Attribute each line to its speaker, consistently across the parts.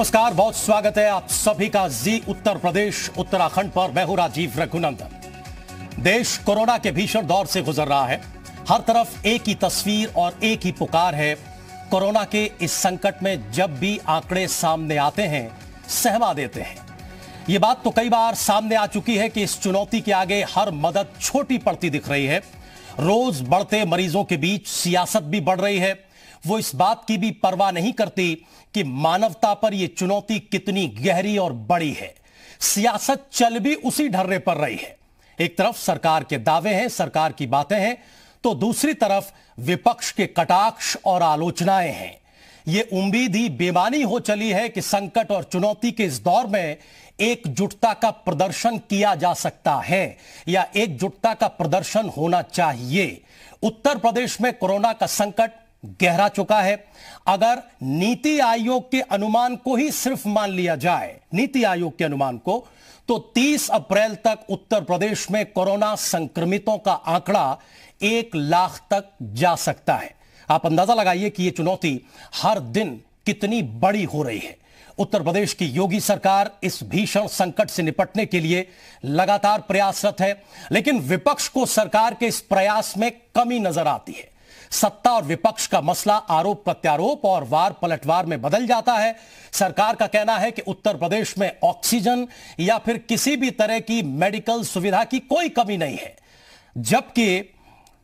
Speaker 1: नमस्कार, बहुत स्वागत है आप सभी का जी उत्तर प्रदेश, उत्तराखंड पर। मैं हूँ राजीव रघुनंदन। देश कोरोना के भीषण दौर से गुजर रहा है। हर तरफ़ एक ही तस्वीर और एक ही पुकार है। कोरोना के इस संकट में जब भी आंकड़े सामने आते हैं, सहमा देते हैं। ये बात तो कई बार सामने आ चुकी है कि इस चुनौती के आगे हर मदद छोटी पड़ती दिख रही है। रोज बढ़ते मरीजों के बीच सियासत भी बढ़ रही है। वो इस बात की भी परवाह नहीं करती कि मानवता पर यह चुनौती कितनी गहरी और बड़ी है। सियासत चल भी उसी ढर्रे पर रही है। एक तरफ़ सरकार के दावे हैं, सरकार की बातें हैं तो दूसरी तरफ़ विपक्ष के कटाक्ष और आलोचनाएँ हैं। यह उम्मीद ही बेमानी हो चली है कि संकट और चुनौती के इस दौर में एकजुटता का प्रदर्शन किया जा सकता है या एकजुटता का प्रदर्शन होना चाहिए। उत्तर प्रदेश में कोरोना का संकट गहरा चुका है। अगर नीति आयोग के अनुमान को ही सिर्फ़ मान लिया जाए, नीति आयोग के अनुमान को तो 30 अप्रैल तक उत्तर प्रदेश में कोरोना संक्रमितों का आंकड़ा एक लाख तक जा सकता है। आप अंदाज़ा लगाइए कि यह चुनौती हर दिन कितनी बड़ी हो रही है। उत्तर प्रदेश की योगी सरकार इस भीषण संकट से निपटने के लिए लगातार प्रयासरत है, लेकिन विपक्ष को सरकार के इस प्रयास में कमी नज़र आती है। सत्ता और विपक्ष का मसला आरोप प्रत्यारोप और वार पलटवार में बदल जाता है। सरकार का कहना है कि उत्तर प्रदेश में ऑक्सीजन या फिर किसी भी तरह की मेडिकल सुविधा की कोई कमी नहीं है, जबकि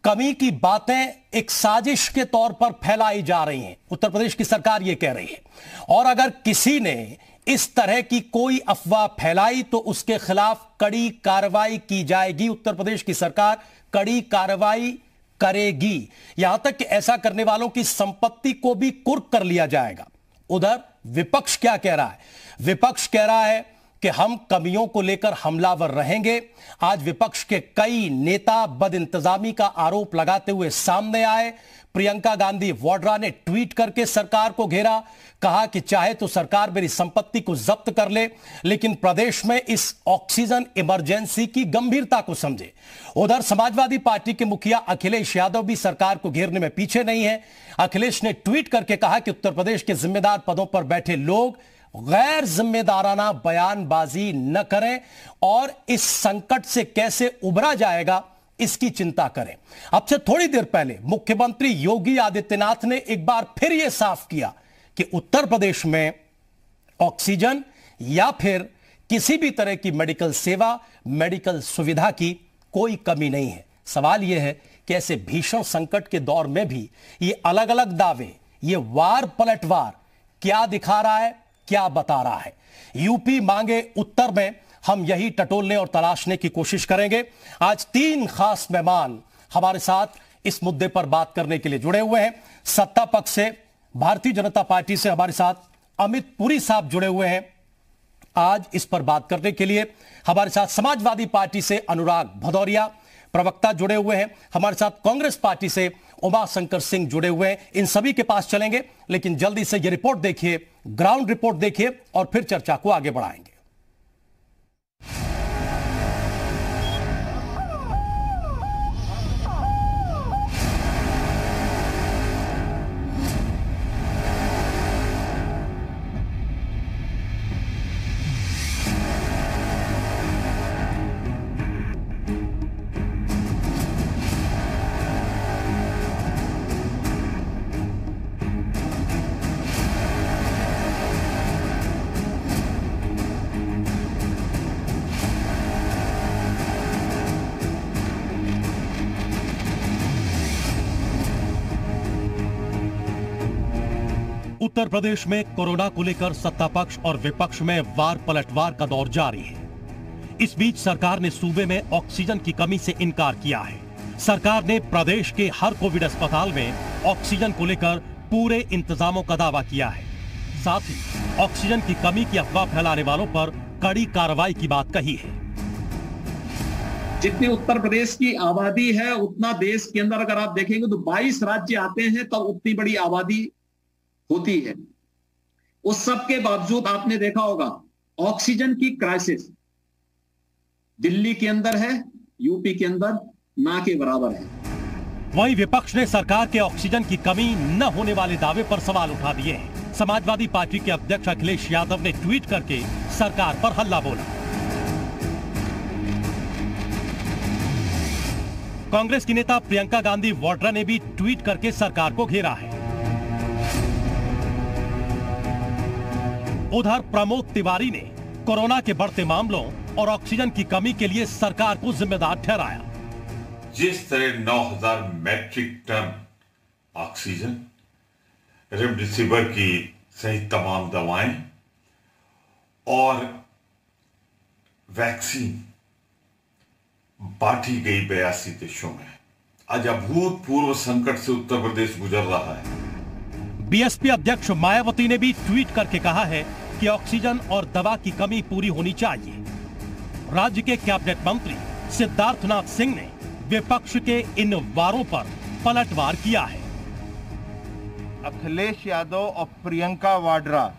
Speaker 1: कमी की बातें एक साजिश के तौर पर फैलाई जा रही हैं। उत्तर प्रदेश की सरकार यह कह रही है। और अगर किसी ने इस तरह की कोई अफवाह फैलाई तो उसके खिलाफ कड़ी कार्रवाई की जाएगी। उत्तर प्रदेश की सरकार कड़ी कार्रवाई करेगी। यहाँ तक कि ऐसा करने वालों की संपत्ति को भी कुर्क कर लिया जाएगा। उधर विपक्ष क्या कह रहा है? विपक्ष कह रहा है कि हम कमियों को लेकर हमलावर रहेंगे। आज विपक्ष के कई नेता बद इंतजामी का आरोप लगाते हुए सामने आए। प्रियंका गांधी वाड्रा ने ट्वीट करके सरकार को घेरा, कहा कि चाहे तो सरकार मेरी संपत्ति को जब्त कर ले, लेकिन प्रदेश में इस ऑक्सीजन इमरजेंसी की गंभीरता को समझे। उधर समाजवादी पार्टी के मुखिया अखिलेश यादव भी सरकार को घेरने में पीछे नहीं है। अखिलेश ने ट्वीट करके कहा कि उत्तर प्रदेश के जिम्मेदार पदों पर बैठे लोग गैर जिम्मेदाराना बयानबाजी न करें और इस संकट से कैसे उभरा जाएगा इसकी चिंता करें। अब से थोड़ी देर पहले मुख्यमंत्री योगी आदित्यनाथ ने एक बार फिर यह साफ़ किया कि उत्तर प्रदेश में ऑक्सीजन या फिर किसी भी तरह की मेडिकल सेवा, मेडिकल सुविधा की कोई कमी नहीं है। सवाल यह है कि ऐसे भीषण संकट के दौर में भी ये अलग अलग दावे, ये वार पलटवार क्या दिखा रहा है, क्या बता रहा है? यूपी मांगे उत्तर में हम यही टटोलने और तलाशने की कोशिश करेंगे। आज तीन खास मेहमान हमारे साथ इस मुद्दे पर बात करने के लिए जुड़े हुए हैं। सत्ता पक्ष से, भारतीय जनता पार्टी से हमारे साथ अमित पुरी साहब जुड़े हुए हैं। आज इस पर बात करने के लिए हमारे साथ समाजवादी पार्टी से अनुराग भदौरिया प्रवक्ता जुड़े हुए हैं। हमारे साथ कांग्रेस पार्टी से उमा शंकर सिंह जुड़े हुए हैं। इन सभी के पास चलेंगे, लेकिन जल्दी से ये रिपोर्ट देखिए, ग्राउंड रिपोर्ट देखिए और फिर चर्चा को आगे बढ़ाएँगे। उत्तर प्रदेश में कोरोना को लेकर सत्ता पक्ष और विपक्ष में वार पलटवार का दौर जारी है। इस बीच सरकार ने सूबे में ऑक्सीजन की कमी से इनकार किया है। सरकार ने प्रदेश के हर कोविड अस्पताल में ऑक्सीजन को लेकर पूरे इंतजामों का दावा किया है। साथ ही ऑक्सीजन की कमी की अफवाह फैलाने वालों पर कड़ी कार्रवाई की बात कही है।
Speaker 2: जितनी उत्तर प्रदेश की आबादी है, उतना देश के अंदर अगर आप देखेंगे तो 22 राज्य आते हैं तब उतनी बड़ी आबादी होती है। उस सब के बावजूद आपने देखा होगा, ऑक्सीजन की क्राइसिस दिल्ली के अंदर है यूपी के अंदर ना के बराबर है।
Speaker 1: वहीं विपक्ष ने सरकार के ऑक्सीजन की कमी न होने वाले दावे पर सवाल उठा दिए हैं। समाजवादी पार्टी के अध्यक्ष अखिलेश यादव ने ट्वीट करके सरकार पर हल्ला बोला। कांग्रेस की नेता प्रियंका गांधी वाड्रा ने भी ट्वीट करके सरकार को घेरा है। उधर प्रमोद तिवारी ने कोरोना के बढ़ते मामलों और ऑक्सीजन की कमी के लिए सरकार को जिम्मेदार ठहराया।
Speaker 3: जिस तरह 9000 मैट्रिक टन ऑक्सीजन, रेमडेसिविर की सहित तमाम दवाएँ और वैक्सीन बांटी गई बयासी देशों में, आज अभूतपूर्व संकट से उत्तर प्रदेश गुजर रहा है।
Speaker 1: बीएसपी अध्यक्ष मायावती ने भी ट्वीट करके कहा है कि ऑक्सीजन और दवा की कमी पूरी होनी चाहिए। राज्य के कैबिनेट मंत्री सिद्धार्थनाथ सिंह ने विपक्ष के इन वारों पर पलटवार किया है।
Speaker 4: अखिलेश यादव और प्रियंका वाड्रा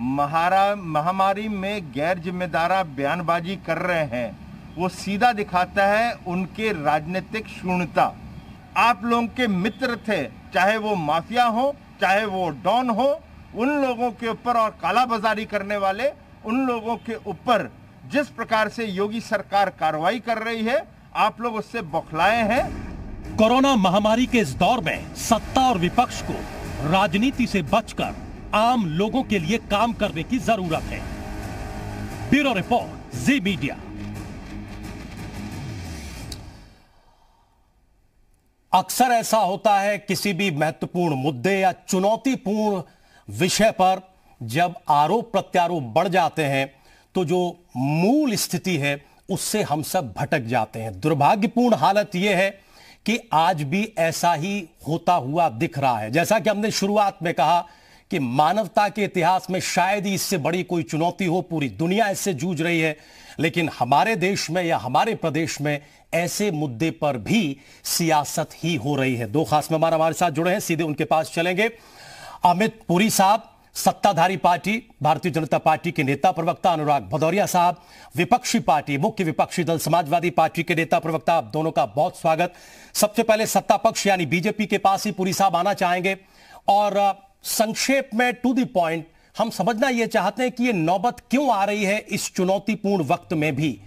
Speaker 4: महारा, महामारी में गैर जिम्मेदारा बयानबाजी कर रहे हैं। वो सीधा दिखाता है उनके राजनीतिक शून्यता। आप लोगों के मित्र थे, चाहे वो माफिया हो चाहे वो डॉन हो, उन लोगों के ऊपर और कालाबाजारी करने वाले, उन लोगों के ऊपर जिस प्रकार से योगी सरकार कार्रवाई कर रही है, आप लोग उससे बौखलाए हैं।
Speaker 1: कोरोना महामारी के इस दौर में सत्ता और विपक्ष को राजनीति से बचकर आम लोगों के लिए काम करने की ज़रूरत है। Bureau report, Zee Media. अक्सर ऐसा होता है किसी भी महत्वपूर्ण मुद्दे या चुनौतीपूर्ण विषय पर जब आरोप प्रत्यारोप बढ़ जाते हैं तो जो मूल स्थिति है, उससे हम सब भटक जाते हैं। दुर्भाग्यपूर्ण हालत यह है कि आज भी ऐसा ही होता हुआ दिख रहा है। जैसा कि हमने शुरुआत में कहा कि मानवता के इतिहास में शायद ही इससे बड़ी कोई चुनौती हो, पूरी दुनिया इससे जूझ रही है। लेकिन हमारे देश में या हमारे प्रदेश में ऐसे मुद्दे पर भी सियासत ही हो रही है। दो खास मेहमान हमारे साथ जुड़े हैं, सीधे उनके पास चलेंगे। अमित पुरी साहब, सत्ताधारी पार्टी, भारतीय जनता पार्टी के नेता प्रवक्ता अनुराग भदौरिया साहब, विपक्षी पार्टी, मुख्य विपक्षी दल, समाजवादी पार्टी के नेता प्रवक्ता, आप दोनों का बहुत स्वागत। सबसे पहले सत्ता पक्ष यानी बीजेपी के पास ही पुरी साहब आना चाहेंगे। और संक्षेप में टू दी पॉइंट हम समझना यह चाहते हैं कि यह नौबत क्यों आ रही है इस चुनौतीपूर्ण वक्त में भी?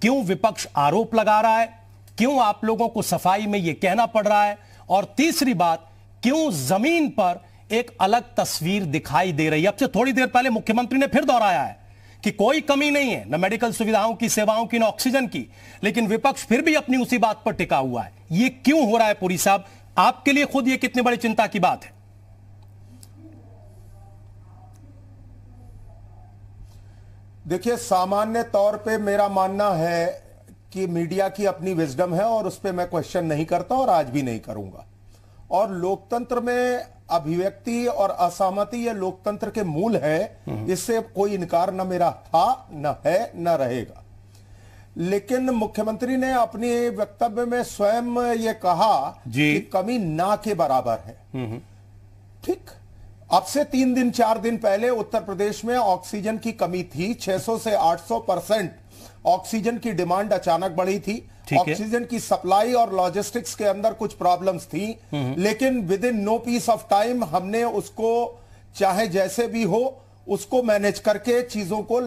Speaker 1: क्यों विपक्ष आरोप लगा रहा है? क्यों आप लोगों को सफ़ाई में यह कहना पड़ रहा है? और तीसरी बात, क्यों ज़मीन पर एक अलग तस्वीर दिखाई दे रही है? अब से थोड़ी देर पहले मुख्यमंत्री ने फिर दोहराया है कि कोई कमी नहीं है, न मेडिकल सुविधाओं की, सेवाओं की, न ऑक्सीजन की, लेकिन विपक्ष फिर भी अपनी उसी बात पर टिका हुआ है। यह क्यों हो रहा है पुरी साहब? आपके लिए खुद यह कितनी बड़ी चिंता की बात है?
Speaker 5: देखिए सामान्य तौर पे मेरा मानना है कि मीडिया की अपनी विजडम है और उस पर मैं क्वेश्चन नहीं करता और आज भी नहीं करूँगा। और लोकतंत्र में अभिव्यक्ति और असहमति ये लोकतंत्र के मूल है इससे कोई इनकार न मेरा था न है न रहेगा। लेकिन मुख्यमंत्री ने अपने वक्तव्य में स्वयं ये कहा कि कमी ना के बराबर है। ठीक। अब से तीन दिन चार दिन पहले उत्तर प्रदेश में ऑक्सीजन की कमी थी। 600 से 800 परसेंट ऑक्सीजन की डिमांड अचानक बढ़ी थी। ऑक्सीजन की सप्लाई और लॉजिस्टिक्स के अंदर कुछ प्रॉब्लम्स थी। लेकिन within no piece of time हमने उसको चाहे जैसे भी हो उसको मैनेज करके चीज़ों को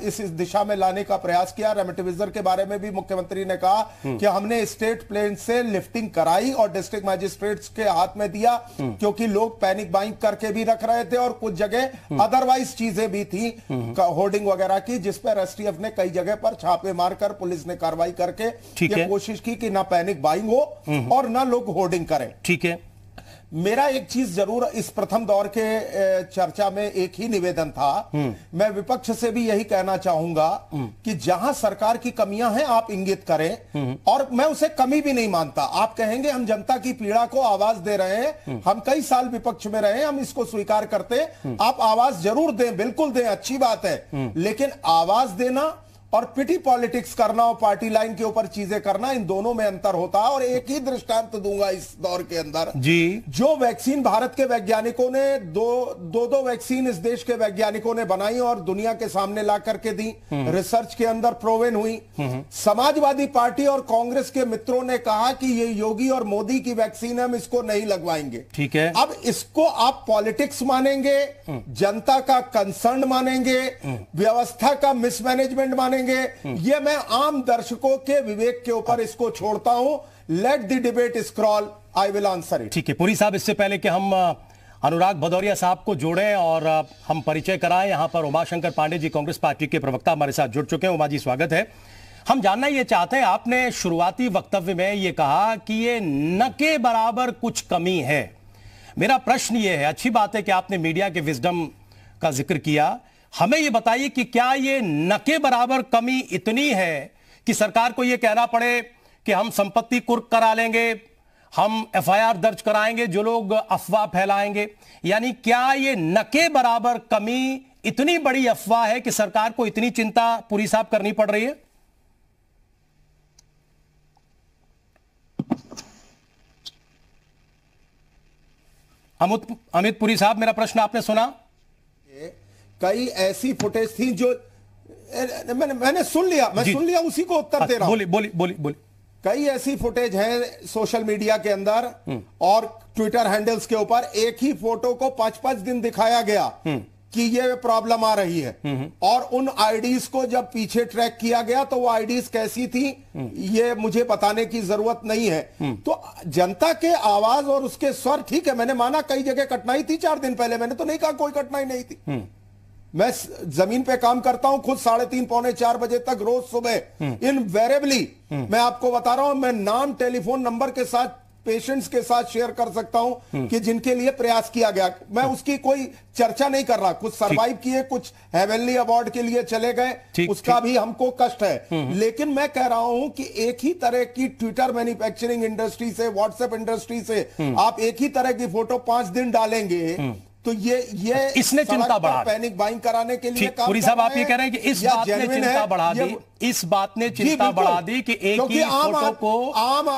Speaker 5: इस, इस दिशा में लाने का प्रयास किया रेमटेविजर के बारे में भी मुख्यमंत्री ने कहा हम्म। कि हमने स्टेट प्लेन से लिफ्टिंग कराई और डिस्ट्रिक्ट मजिस्ट्रेट्स के हाथ में दिया हम्म। क्योंकि लोग पैनिक बाइंग करके भी रख रहे थे और कुछ जगह अदरवाइज़ हम्म। चीज़ें भी थी होर्डिंग वगैरह की जिस पर एसटीएफ ने कई जगह पर छापे मारकर पुलिस ने कार्रवाई करके ये कोशिश की कि ना पैनिक बाइंग हो और ना लोग होर्डिंग करें
Speaker 1: ठीक है
Speaker 5: मेरा एक चीज़ ज़रूर इस प्रथम दौर के चर्चा में एक ही निवेदन था। हम्म। मैं विपक्ष से भी यही कहना चाहूँगा हम्म। कि जहाँ सरकार की कमियाँ हैं आप इंगित करें। हम्म। और मैं उसे कमी भी नहीं मानता। आप कहेंगे हम जनता की पीड़ा को आवाज़ दे रहे हैं। हम कई साल विपक्ष में रहे हम इसको स्वीकार करते। आप आवाज़ ज़रूर दें बिल्कुल दें अच्छी बात है। लेकिन आवाज़ देना और पिटी पॉलिटिक्स करना और पार्टी लाइन के ऊपर चीज़ें करना इन दोनों में अंतर होता है और एक ही दृष्टांत दूँगा इस दौर के अंदर।
Speaker 1: जी।
Speaker 5: जो वैक्सीन भारत के वैज्ञानिकों ने दो दो दो वैक्सीन इस देश के वैज्ञानिकों ने बनाई और दुनिया के सामने ला करके दी। रिसर्च के अंदर प्रोवेन हुई। समाजवादी पार्टी और कांग्रेस के मित्रों ने कहा कि ये योगी और मोदी की वैक्सीन हम इसको नहीं लगवाएँगे।
Speaker 1: ठीक है।
Speaker 5: अब इसको आप पॉलिटिक्स मानेंगे जनता का कंसर्न मानेंगे व्यवस्था का मिसमैनेजमेंट मानेंगे। ये मैं आम दर्शकों के विवेक के ऊपर इसको छोड़ता हूँ। Let the debate scroll I will answer it
Speaker 1: ठीक है पुरी साहब इससे पहले कि हम अनुराग भदौरिया साहब को जोड़ें और हम परिचय कराएँ यहाँ पर उमाशंकर पांडे जी कांग्रेस पार्टी के प्रवक्ता हमारे साथ जुड़ चुके हैं। उमा जी स्वागत है। हम जानना ये चाहते हैं आपने शुरुआती वक्तव्य में ये कहा कि ये न के बराबर कुछ कमी है। मेरा प्रश्न ये है अच्छी बात है कि आपने मीडिया के विजडम का ज़िक्र किया हमें ये बताइए कि क्या ये नके बराबर कमी इतनी है कि सरकार को ये कहना पड़े कि हम संपत्ति कुर्क करा लेंगे, हम एफआईआर दर्ज कराएँगे, जो लोग अफवाह फैलाएँगे। यानी क्या ये नके बराबर कमी इतनी बड़ी अफवाह है कि सरकार को इतनी चिंता पूरी साहब करनी पड़ रही है? अमित पुरी साहब, मेरा प्रश्न आपने सुना?
Speaker 5: कई ऐसी फुटेज थी जो मैंने मैंने सुन लिया मैं सुन लिया उसी को उत्तर दे रहा हूँ।
Speaker 1: बोली बोली बोली बोली
Speaker 5: कई ऐसी फुटेज है सोशल मीडिया के अंदर और ट्विटर हैंडल्स के ऊपर एक ही फ़ोटो को पाँच पाँच दिन दिखाया गया कि ये प्रॉब्लम आ रही है। और उन आईडीज को जब पीछे ट्रैक किया गया तो वो आईडीज कैसी थी ये मुझे बताने की ज़रूरत नहीं है। तो जनता के आवाज़ और उसके स्वर ठीक है मैंने माना कई जगह कठिनाई थी चार दिन पहले मैंने तो नहीं कहा कोई कठिनाई नहीं थी। मैं ज़मीन पे काम करता हूँ खुद साढ़े तीन पौने चार बजे तक रोज सुबह। इनवेरेबली मैं आपको बता रहा हूँ मैं नाम टेलीफोन नंबर के साथ पेशेंट्स के साथ शेयर कर सकता हूँ कि जिनके लिए प्रयास किया गया। मैं उसकी कोई चर्चा नहीं कर रहा। कुछ सरवाइव किए कुछ हेवनली अवार्ड के लिए चले गए। उसका भी हमको कष्ट है। लेकिन मैं कह रहा हूँ कि एक ही तरह की ट्विटर मैन्युफैक्चरिंग इंडस्ट्री से व्हाट्सएप इंडस्ट्री से आप एक ही तरह की फ़ोटो पाँच दिन डालेंगे तो ये ये
Speaker 1: इसने चिंता बढ़ा
Speaker 5: पैनिक बाइंग कराने के लिए काम
Speaker 1: पुरी साहब आप ये कह रहे हैं कि इस बात ने चिंता बढ़ा दी इस बात ने चिंता बढ़ा दी कि एक ही फ़ोटो को
Speaker 5: आम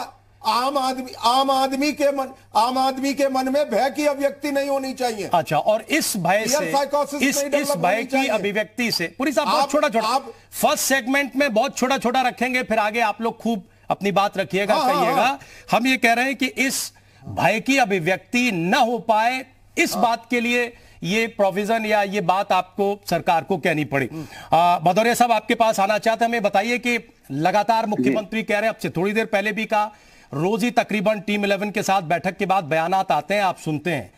Speaker 5: आम आदमी आम आदमी के मन आम आदमी के मन में भय की अभिव्यक्ति नहीं होनी चाहिए।
Speaker 1: अच्छा और इस भय से इस इस भय की अभिव्यक्ति से पूरी साहब बहुत छोटा छोटा। फ़र्स्ट सेगमेंट में बहुत छोटा छोटा रखेंगे फिर आगे आप लोग खूब अपनी बात रखिएगा
Speaker 5: हाँ, हाँ,
Speaker 1: कहिएगा।
Speaker 5: हाँ।
Speaker 1: हम ये कह रहे हैं कि इस भय की अभिव्यक्ति न हो पाए। इस बात के लिए ये प्रोविज़न या ये बात आपको सरकार को कहनी पड़ी। भदौरिया साहब आपके पास आना चाहते हैं हमें बताइए कि लगातार मुख्यमंत्री कह रहे हैं अब से थोड़ी देर पहले भी कहा रोज ही तकरीबन टीम इलेवन के साथ बैठक के बाद बयानात आते हैं आप सुनते हैं।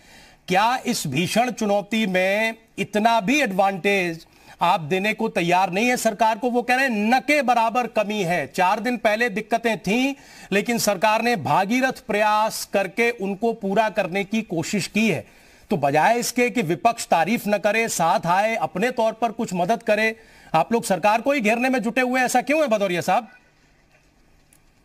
Speaker 1: क्या इस भीषण चुनौती में इतना भी एडवांटेज आप देने को तैयार नहीं है सरकार को? वो कह रहे हैं न के बराबर कमी है। चार दिन पहले दिक्कतें थीं लेकिन सरकार ने भागीरथ प्रयास करके उनको पूरा करने की कोशिश की है। तो बजाय इसके कि विपक्ष तारीफ़ न करे साथ आए अपने तौर पर कुछ मदद करे आप लोग सरकार को ही घेरने में जुटे हुए ऐसा क्यों है भदौरिया साहब?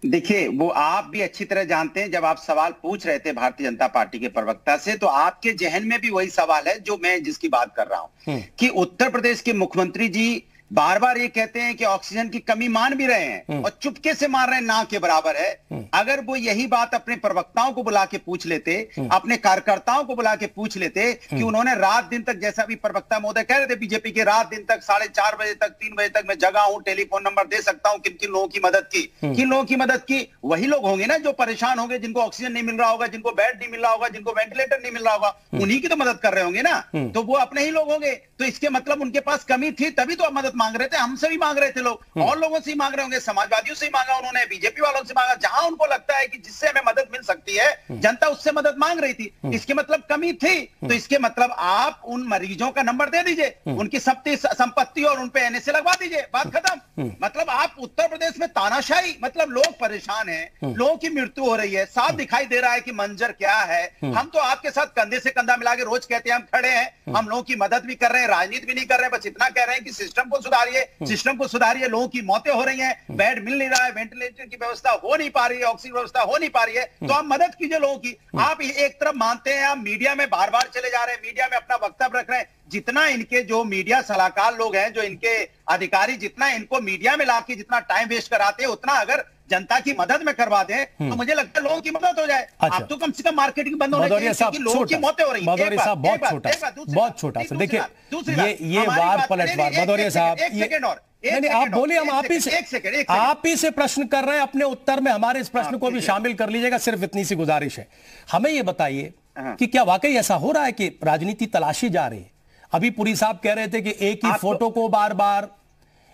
Speaker 6: देखिए वो आप भी अच्छी तरह जानते हैं जब आप सवाल पूछ रहे थे भारतीय जनता पार्टी के प्रवक्ता से तो आपके जहन में भी वही सवाल है जो मैं जिसकी बात कर रहा हूँ कि उत्तर प्रदेश के मुख्यमंत्री जी बार बार ये कहते हैं कि ऑक्सीजन की कमी मान भी रहे हैं और चुपके से मान रहे हैं ना के बराबर है। अगर वो यही बात अपने प्रवक्ताओं को बुला के पूछ लेते अपने कार्यकर्ताओं को बुला के पूछ लेते कि उन्होंने रात दिन तक जैसा भी प्रवक्ता महोदय कह रहे थे बीजेपी के रात दिन तक साढ़े चार बजे तक तीन बजे तक मैं जगह हूँ टेलीफोन नंबर दे सकता हूँ किन किन लोगों की मदद की। किन लोगों की मदद की? वही लोग होंगे ना जो परेशान होंगे जिनको ऑक्सीजन नहीं मिल रहा होगा जिनको बेड नहीं मिल रहा होगा जिनको वेंटिलेटर नहीं मिल रहा होगा उन्हीं की तो मदद कर रहे होंगे ना। तो वो अपने ही लोग होंगे। तो इसके मतलब उनके पास कमी थी तभी तो आप मदद मांग रहे थे हमसे भी मांग रहे थे लोग। और लोगों से ही मांग रहे होंगे समाजवादियों से ही मांगा उन्होंने बीजेपी वालों से मांगा जहाँ उनको लगता है कि जिससे हमें मदद मिल सकती है जनता उससे मदद मांग रही थी। इसके मतलब कमी थी। तो इसके मतलब आप उन मरीजों का नंबर दे दीजिए उनकी सबकी संपत्ति और उन पे एनएसए लगवा दीजिए बात खत्म। मतलब आप उत्तर प्रदेश में तानाशाही मतलब लोग परेशान है लोगों की मृत्यु हो रही है साफ़ दिखाई दे रहा है कि मंजर क्या है। हम तो आपके साथ कंधे से कंधा मिला के रोज कहते हैं हम खड़े हैं हम लोगों की मदद भी कर रहे हैं राजनीति भी नहीं कर रहे हैं बस इतना कह रहे हैं कि सिस्टम को सुधारिए सिस्टम को सुधारिए लोगों की मौतें हो रही हैं बेड मिल नहीं रहा है वेंटिलेटर की व्यवस्था हो नहीं पा रही है ऑक्सीजन व्यवस्था हो नहीं पा रही है तो आप मदद कीजिए लोगों की। आप एक तरफ़ मानते हैं आप मीडिया में बार बार चले जा रहे हैं मीडिया में अपना वक्तव्य रख रहे हैं जितना इनके जो मीडिया सलाहकार लोग हैं जो इनके अधिकारी जितना इनको मीडिया में लाके जितना टाइम वेस्ट कराते हैं उतना अगर जनता की मदद में करवा दें तो मुझे लगता है लोगों की मदद हो जाए।
Speaker 1: अच्छा।
Speaker 6: अब तो कम से कम मार्केटिंग बंद होनी
Speaker 1: भदौरिया
Speaker 6: चाहिए लोगों की मौतें हो रही हैं।
Speaker 1: भदौरिया साहब बहुत छोटा। बहुत छोटा
Speaker 6: नहीं,
Speaker 1: सा देखिए ये ये वार पलटवार भदौरिया साहब
Speaker 6: एक सेकंड और,
Speaker 1: नहीं आप बोलिए हम आप ही से
Speaker 6: एक सेकंड,
Speaker 1: आप ही से प्रश्न कर रहे हैं अपने उत्तर में हमारे इस प्रश्न
Speaker 6: हाँ,
Speaker 1: को भी शामिल कर लीजिएगा सिर्फ़ इतनी सी गुजारिश है। हमें ये बताइए
Speaker 6: हाँ।
Speaker 1: कि क्या वाकई ऐसा हो रहा है कि राजनीति तलाशी जा रही है? अभी पुरी साहब कह रहे थे कि एक ही
Speaker 6: तो-
Speaker 1: फ़ोटो को बार बार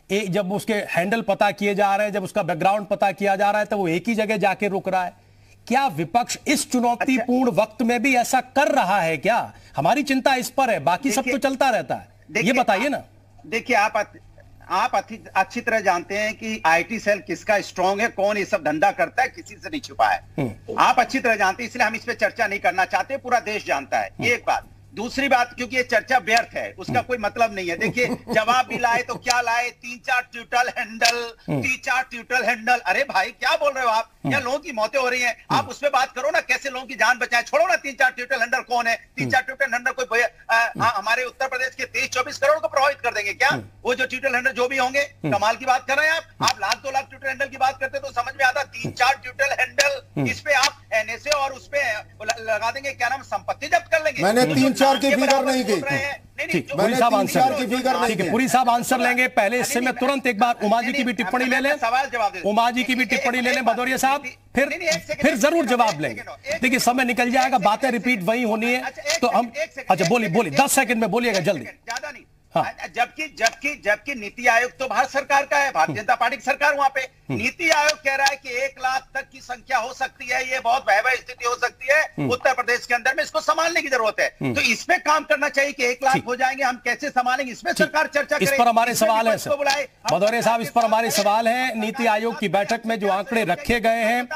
Speaker 1: एक जब उसके हैंडल पता किए जा रहे हैं जब उसका बैकग्राउंड पता किया जा रहा है तो वो एक ही जगह जाके रुक रहा है। क्या विपक्ष इस चुनौतीपूर्ण
Speaker 6: अच्छा।
Speaker 1: वक्त में भी ऐसा कर रहा है क्या? हमारी चिंता इस पर है बाकी सब तो चलता रहता है। ये बताइए ना।
Speaker 6: देखिए आप आप अच्छी तरह जानते हैं कि आईटी सेल किसका स्ट्रांग है कौन ये सब धंधा करता है किसी से नहीं छुपा है। आप अच्छी तरह जानते हैं इसलिए हम इस पर चर्चा नहीं करना चाहते पूरा देश जानता है। ये एक बात दूसरी बात क्योंकि ये चर्चा व्यर्थ है उसका कोई मतलब नहीं है। देखिए जवाब भी लाए तो क्या लाए? तीन चार ट्विटर हैंडल तीन चार ट्विटर हैंडल। अरे भाई क्या बोल रहे हो आप? या लोगों की मौतें हो रही हैं। आप उस पर बात करो ना कैसे लोगों की जान बचाए। छोड़ो ना तीन चार ट्विटर हैंडल कौन है। तीन चार ट्विटर हैंडल कोई हाँ, हमारे उत्तर प्रदेश के तेईस चौबीस करोड़ को प्रभावित कर देंगे क्या? वो जो ट्विटर हैंडल जो भी होंगे कमाल की बात कर रहे हैं आप। आप लाख दो लाख ट्विटर हैंडल की बात करते तो समझ में आता तीन चार ट्विटर हैंडल इस पे आप एनएसए और उस पे लगा देंगे। क्या नाम? संपत्ति जब्त कर लेंगे।
Speaker 5: मैंने
Speaker 6: तो
Speaker 5: तीन
Speaker 6: जो
Speaker 5: चार की फिगर नहीं की।
Speaker 1: ठीक पुरी साहब आंसर ठीक है। पुरी साहब आंसर लेंगे पहले इससे मैं तुरंत एक बार उमा जी की भी टिप्पणी ले लें। उमा जी की भी टिप्पणी ले लें भदौरिया साहब। फिर फिर ज़रूर जवाब लेंगे। देखिए समय निकल जाएगा बातें रिपीट वही होनी है।
Speaker 6: अच्छा,
Speaker 1: तो हम अच्छा बोलिए बोलिए दस सेकंड में बोलिएगा जल्दी।
Speaker 6: ज़्यादा नहीं।
Speaker 1: हाँ।
Speaker 6: जबकि जबकि जबकि नीति आयोग तो भारत सरकार का है भारतीय जनता पार्टी की सरकार वहाँ पे। नीति आयोग कह रहा है कि एक लाख तक की संख्या हो सकती है ये बहुत भयावह स्थिति हो सकती है। उत्तर प्रदेश के अंदर में इसको संभालने की ज़रूरत है। तो इसमें काम करना चाहिए कि एक लाख हो जाएँगे हम कैसे संभालेंगे? इसमें सरकार चर्चा
Speaker 1: इस पर हमारे सवाल है
Speaker 6: बुलाए।
Speaker 1: साहब इस पर हमारे सवाल
Speaker 6: है।
Speaker 1: नीति आयोग की बैठक में जो आंकड़े रखे गए हैं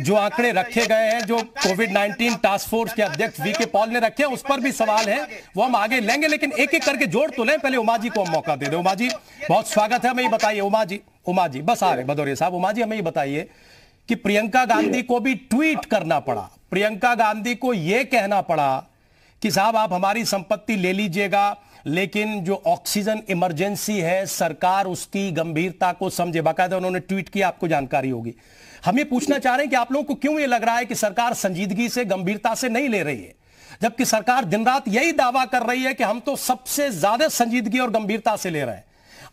Speaker 1: जो आंकड़े रखे गए हैं जो कोविड 19 टास्क फोर्स के अध्यक्ष वी के पॉल ने रखे हैं उस पर भी सवाल है। वो हम आगे लेंगे लेकिन एक एक करके जोड़ तो लें पहले उमा जी को हम मौका दे दें। उमा जी बहुत स्वागत है, हमें ये बताइए। उमा जी उमा जी बस आ रहे भदौरिया साहब। उमा जी हमें ये बताइए कि प्रियंका गांधी को भी ट्वीट करना पड़ा। प्रियंका गांधी को यह कहना पड़ा कि साहब, आप हमारी संपत्ति ले लीजिएगा, लेकिन जो ऑक्सीजन इमरजेंसी है, सरकार उसकी गंभीरता को समझे। बाकायदा उन्होंने ट्वीट किया आपको जानकारी होगी। हम ये पूछना चाह रहे हैं कि आप लोगों को क्यों ये लग रहा है कि सरकार संजीदगी से गंभीरता से नहीं ले रही है? जबकि सरकार दिन रात यही दावा कर रही है कि हम तो सबसे ज़्यादा संजीदगी और गंभीरता से ले रहे हैं।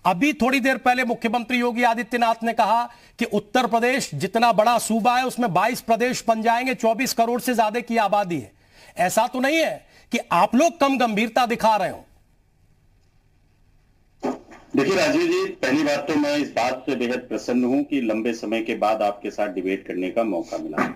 Speaker 1: अभी थोड़ी देर पहले मुख्यमंत्री योगी आदित्यनाथ ने कहा कि उत्तर प्रदेश जितना बड़ा सूबा है, उसमें 22 प्रदेश बन जाएँगे 24 करोड़ से ज़्यादा की आबादी है। ऐसा तो नहीं है कि आप लोग कम गंभीरता दिखा रहे हो।
Speaker 7: देखिए राजीव जी, पहली बात तो मैं इस बात से बेहद प्रसन्न हूँ कि लंबे समय के बाद आपके साथ डिबेट करने का मौका मिला।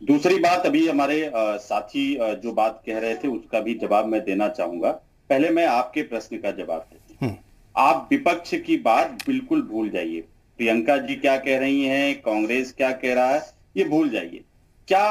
Speaker 7: दूसरी बात अभी हमारे साथी जो बात कह रहे थे उसका भी जवाब मैं देना चाहूँगा। पहले मैं आपके प्रश्न का जवाब देती हूँ। आप विपक्ष की बात बिल्कुल भूल जाइए। प्रियंका जी क्या कह रही हैं कांग्रेस क्या कह रहा है ये भूल जाइए। क्या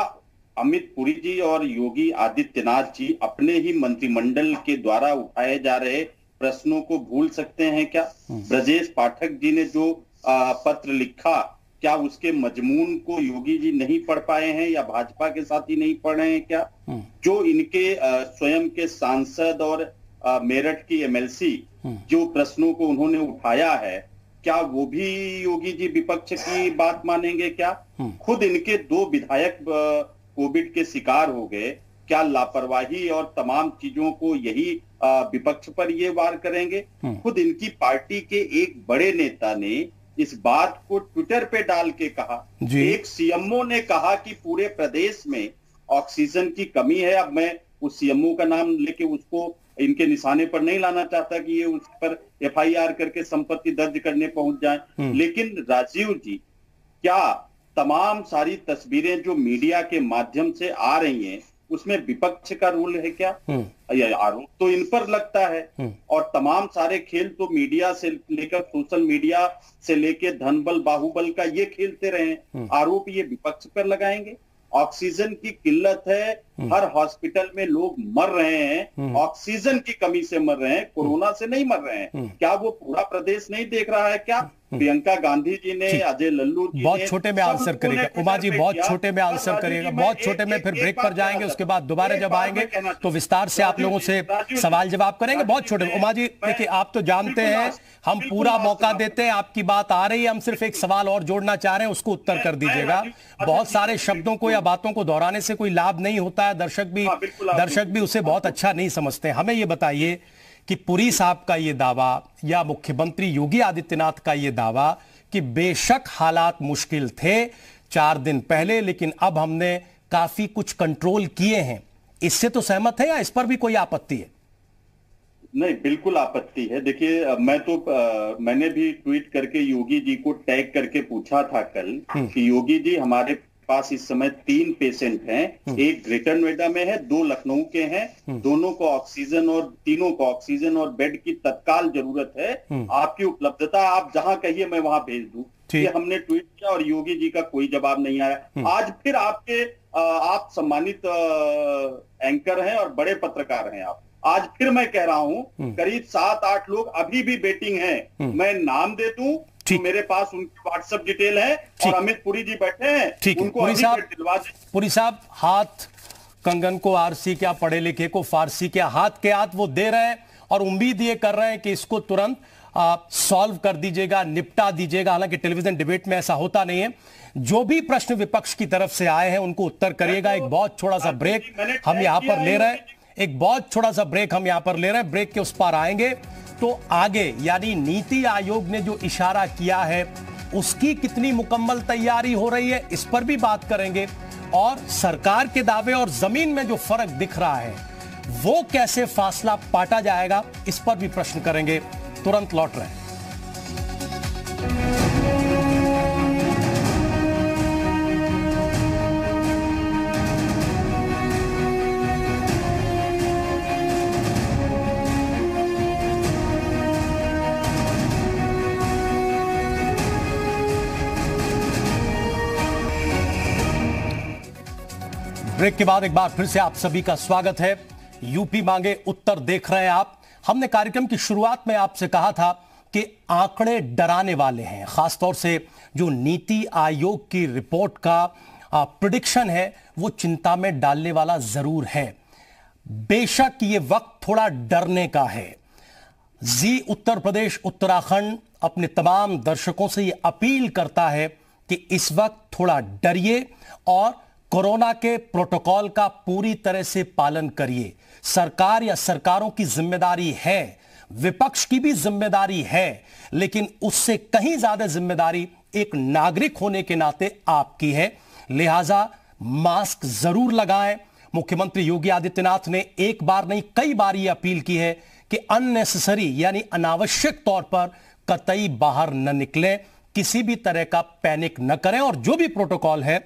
Speaker 7: अमित पुरी जी और योगी आदित्यनाथ जी अपने ही मंत्रिमंडल के द्वारा उठाए जा रहे प्रश्नों को भूल सकते हैं क्या? ब्रजेश पाठक जी ने जो पत्र लिखा क्या उसके मजमून को योगी जी नहीं पढ़ पाए हैं या भाजपा के साथ ही नहीं पढ़ रहे हैं क्या? जो इनके स्वयं के सांसद और मेरठ की एमएलसी जो प्रश्नों को उन्होंने उठाया है क्या वो भी योगी जी विपक्ष की बात मानेंगे क्या? खुद इनके दो विधायक कोविड के शिकार हो गए। क्या लापरवाही और तमाम चीज़ों को यही विपक्ष पर ये वार करेंगे? खुद इनकी पार्टी के एक बड़े नेता ने इस बात को ट्विटर पे डाल के कहा।
Speaker 1: जी।
Speaker 7: एक सीएमओ ने कहा कि पूरे प्रदेश में ऑक्सीजन की कमी है। अब मैं उस सीएमओ का नाम लेके उसको इनके निशाने पर नहीं लाना चाहता कि ये उस पर एफआईआर करके संपत्ति दर्ज करने पहुँच जाए। लेकिन राजीव जी क्या तमाम सारी तस्वीरें जो मीडिया के माध्यम से आ रही हैं उसमें विपक्ष का रोल है क्या? ये आरोप तो इन पर लगता है। और तमाम सारे खेल तो मीडिया से लेकर सोशल मीडिया से लेकर धनबल बाहुबल का ये खेलते रहे। आरोप ये विपक्ष पर लगाएँगे। ऑक्सीजन की किल्लत है। हर हॉस्पिटल में लोग मर रहे हैं। ऑक्सीजन की कमी से मर रहे हैं। कोरोना से नहीं मर रहे हैं। क्या वो पूरा प्रदेश नहीं देख रहा है क्या? प्रियंका गांधी जी ने अजय लल्लू जी
Speaker 1: बहुत छोटे में आंसर करेगा। उमा जी बहुत छोटे में आंसर
Speaker 7: राजू
Speaker 1: करिएगा बहुत छोटे में फिर ब्रेक पर जाएँगे उसके बाद दोबारा जब आएँगे तो विस्तार से आप लोगों से सवाल जवाब करेंगे। बहुत छोटे उमा जी देखिए आप तो जानते हैं हम पूरा मौका देते हैं आपकी बात आ रही है हम सिर्फ़ एक सवाल और जोड़ना चाह रहे हैं उसको उत्तर कर दीजिएगा। बहुत सारे शब्दों को या बातों को दोहराने से कोई लाभ नहीं होता है दर्शक भी
Speaker 7: हाँ,
Speaker 1: दर्शक भी उसे बहुत अच्छा नहीं समझते। हमें ये बताइए कि पुरी साहब का ये दावा या मुख्यमंत्री योगी आदित्यनाथ का ये दावा कि बेशक हालात मुश्किल थे चार दिन पहले लेकिन अब हमने काफ़ी कुछ कंट्रोल किए हैं। इससे तो सहमत है या इस पर भी कोई आपत्ति है?
Speaker 7: नहीं बिल्कुल आपत्ति है। देखिए मैं तो अ, मैंने भी ट्वीट करके योगी जी को टैग करके पूछा था कल कि योगी जी हमारे पास इस समय तीन पेशेंट हैं। एक ग्रेटर नोएडा में है दो लखनऊ के हैं। दोनों को ऑक्सीजन और तीनों को ऑक्सीजन और बेड की तत्काल ज़रूरत है। आपकी उपलब्धता आप जहाँ कहिए मैं वहाँ भेज दूँ। ये हमने ट्वीट किया और योगी जी का कोई जवाब नहीं आया। आज फिर आपके आप सम्मानित एंकर हैं और बड़े पत्रकार हैं आप। आज फिर मैं कह रहा हूँ करीब सात आठ लोग अभी भी बेटिंग हैं। मैं नाम दे दूँ तो
Speaker 1: ठीक।
Speaker 7: मेरे पास उनकी व्हाट्सएप डिटेल है और अमित पुरी जी बैठे हैं
Speaker 1: ठीक है। पुरी साहब पुरी साहब हाथ कंगन को आरसी क्या पढ़े लिखे को फारसी क्या हाथ के हाथ वो दे रहे हैं और उम्मीद ये कर रहे हैं कि इसको तुरंत सॉल्व कर दीजिएगा निपटा दीजिएगा। हालाँकि टेलीविज़न डिबेट में ऐसा होता नहीं है। जो भी प्रश्न विपक्ष की तरफ़ से आए हैं उनको उत्तर करिएगा। एक बहुत छोटा सा ब्रेक हम यहाँ पर ले रहे हैं। एक बहुत छोटा सा ब्रेक हम यहाँ पर ले रहे हैं। ब्रेक के उस पार आएँगे। तो आगे, यानी नीति आयोग ने जो इशारा किया है, उसकी कितनी मुकम्मल तैयारी हो रही है, इस पर भी बात करेंगे। और सरकार के दावे और ज़मीन में जो फ़र्क दिख रहा है, वो कैसे फासला पाटा जाएगा, इस पर भी प्रश्न करेंगे। तुरंत लौट रहे हैं। ब्रेक के बाद एक बार फिर से आप सभी का स्वागत है। यूपी मांगे उत्तर देख रहे हैं आप। हमने कार्यक्रम की शुरुआत में आपसे कहा था कि आंकड़े डराने वाले हैं। खासतौर से जो नीति आयोग की रिपोर्ट का प्रिडिक्शन है, वो चिंता में डालने वाला ज़रूर है। बेशक ये वक्त थोड़ा डरने का है। जी उत्तर प्रदेश, उत्तराखंड अपने तमाम दर्शकों से ये अपील करता है कि इस वक्त थोड़ा डरिए और कोरोना के प्रोटोकॉल का पूरी तरह से पालन करिए। सरकार या सरकारों की ज़िम्मेदारी है, विपक्ष की भी ज़िम्मेदारी है, लेकिन उससे कहीं ज़्यादा ज़िम्मेदारी एक नागरिक होने के नाते आपकी है। लिहाजा मास्क ज़रूर लगाएँ। मुख्यमंत्री योगी आदित्यनाथ ने एक बार नहीं, कई बार यह अपील की है कि अननेसेसरी यानी अनावश्यक तौर पर कतई बाहर न निकले। किसी भी तरह का पैनिक न करें और जो भी प्रोटोकॉल है,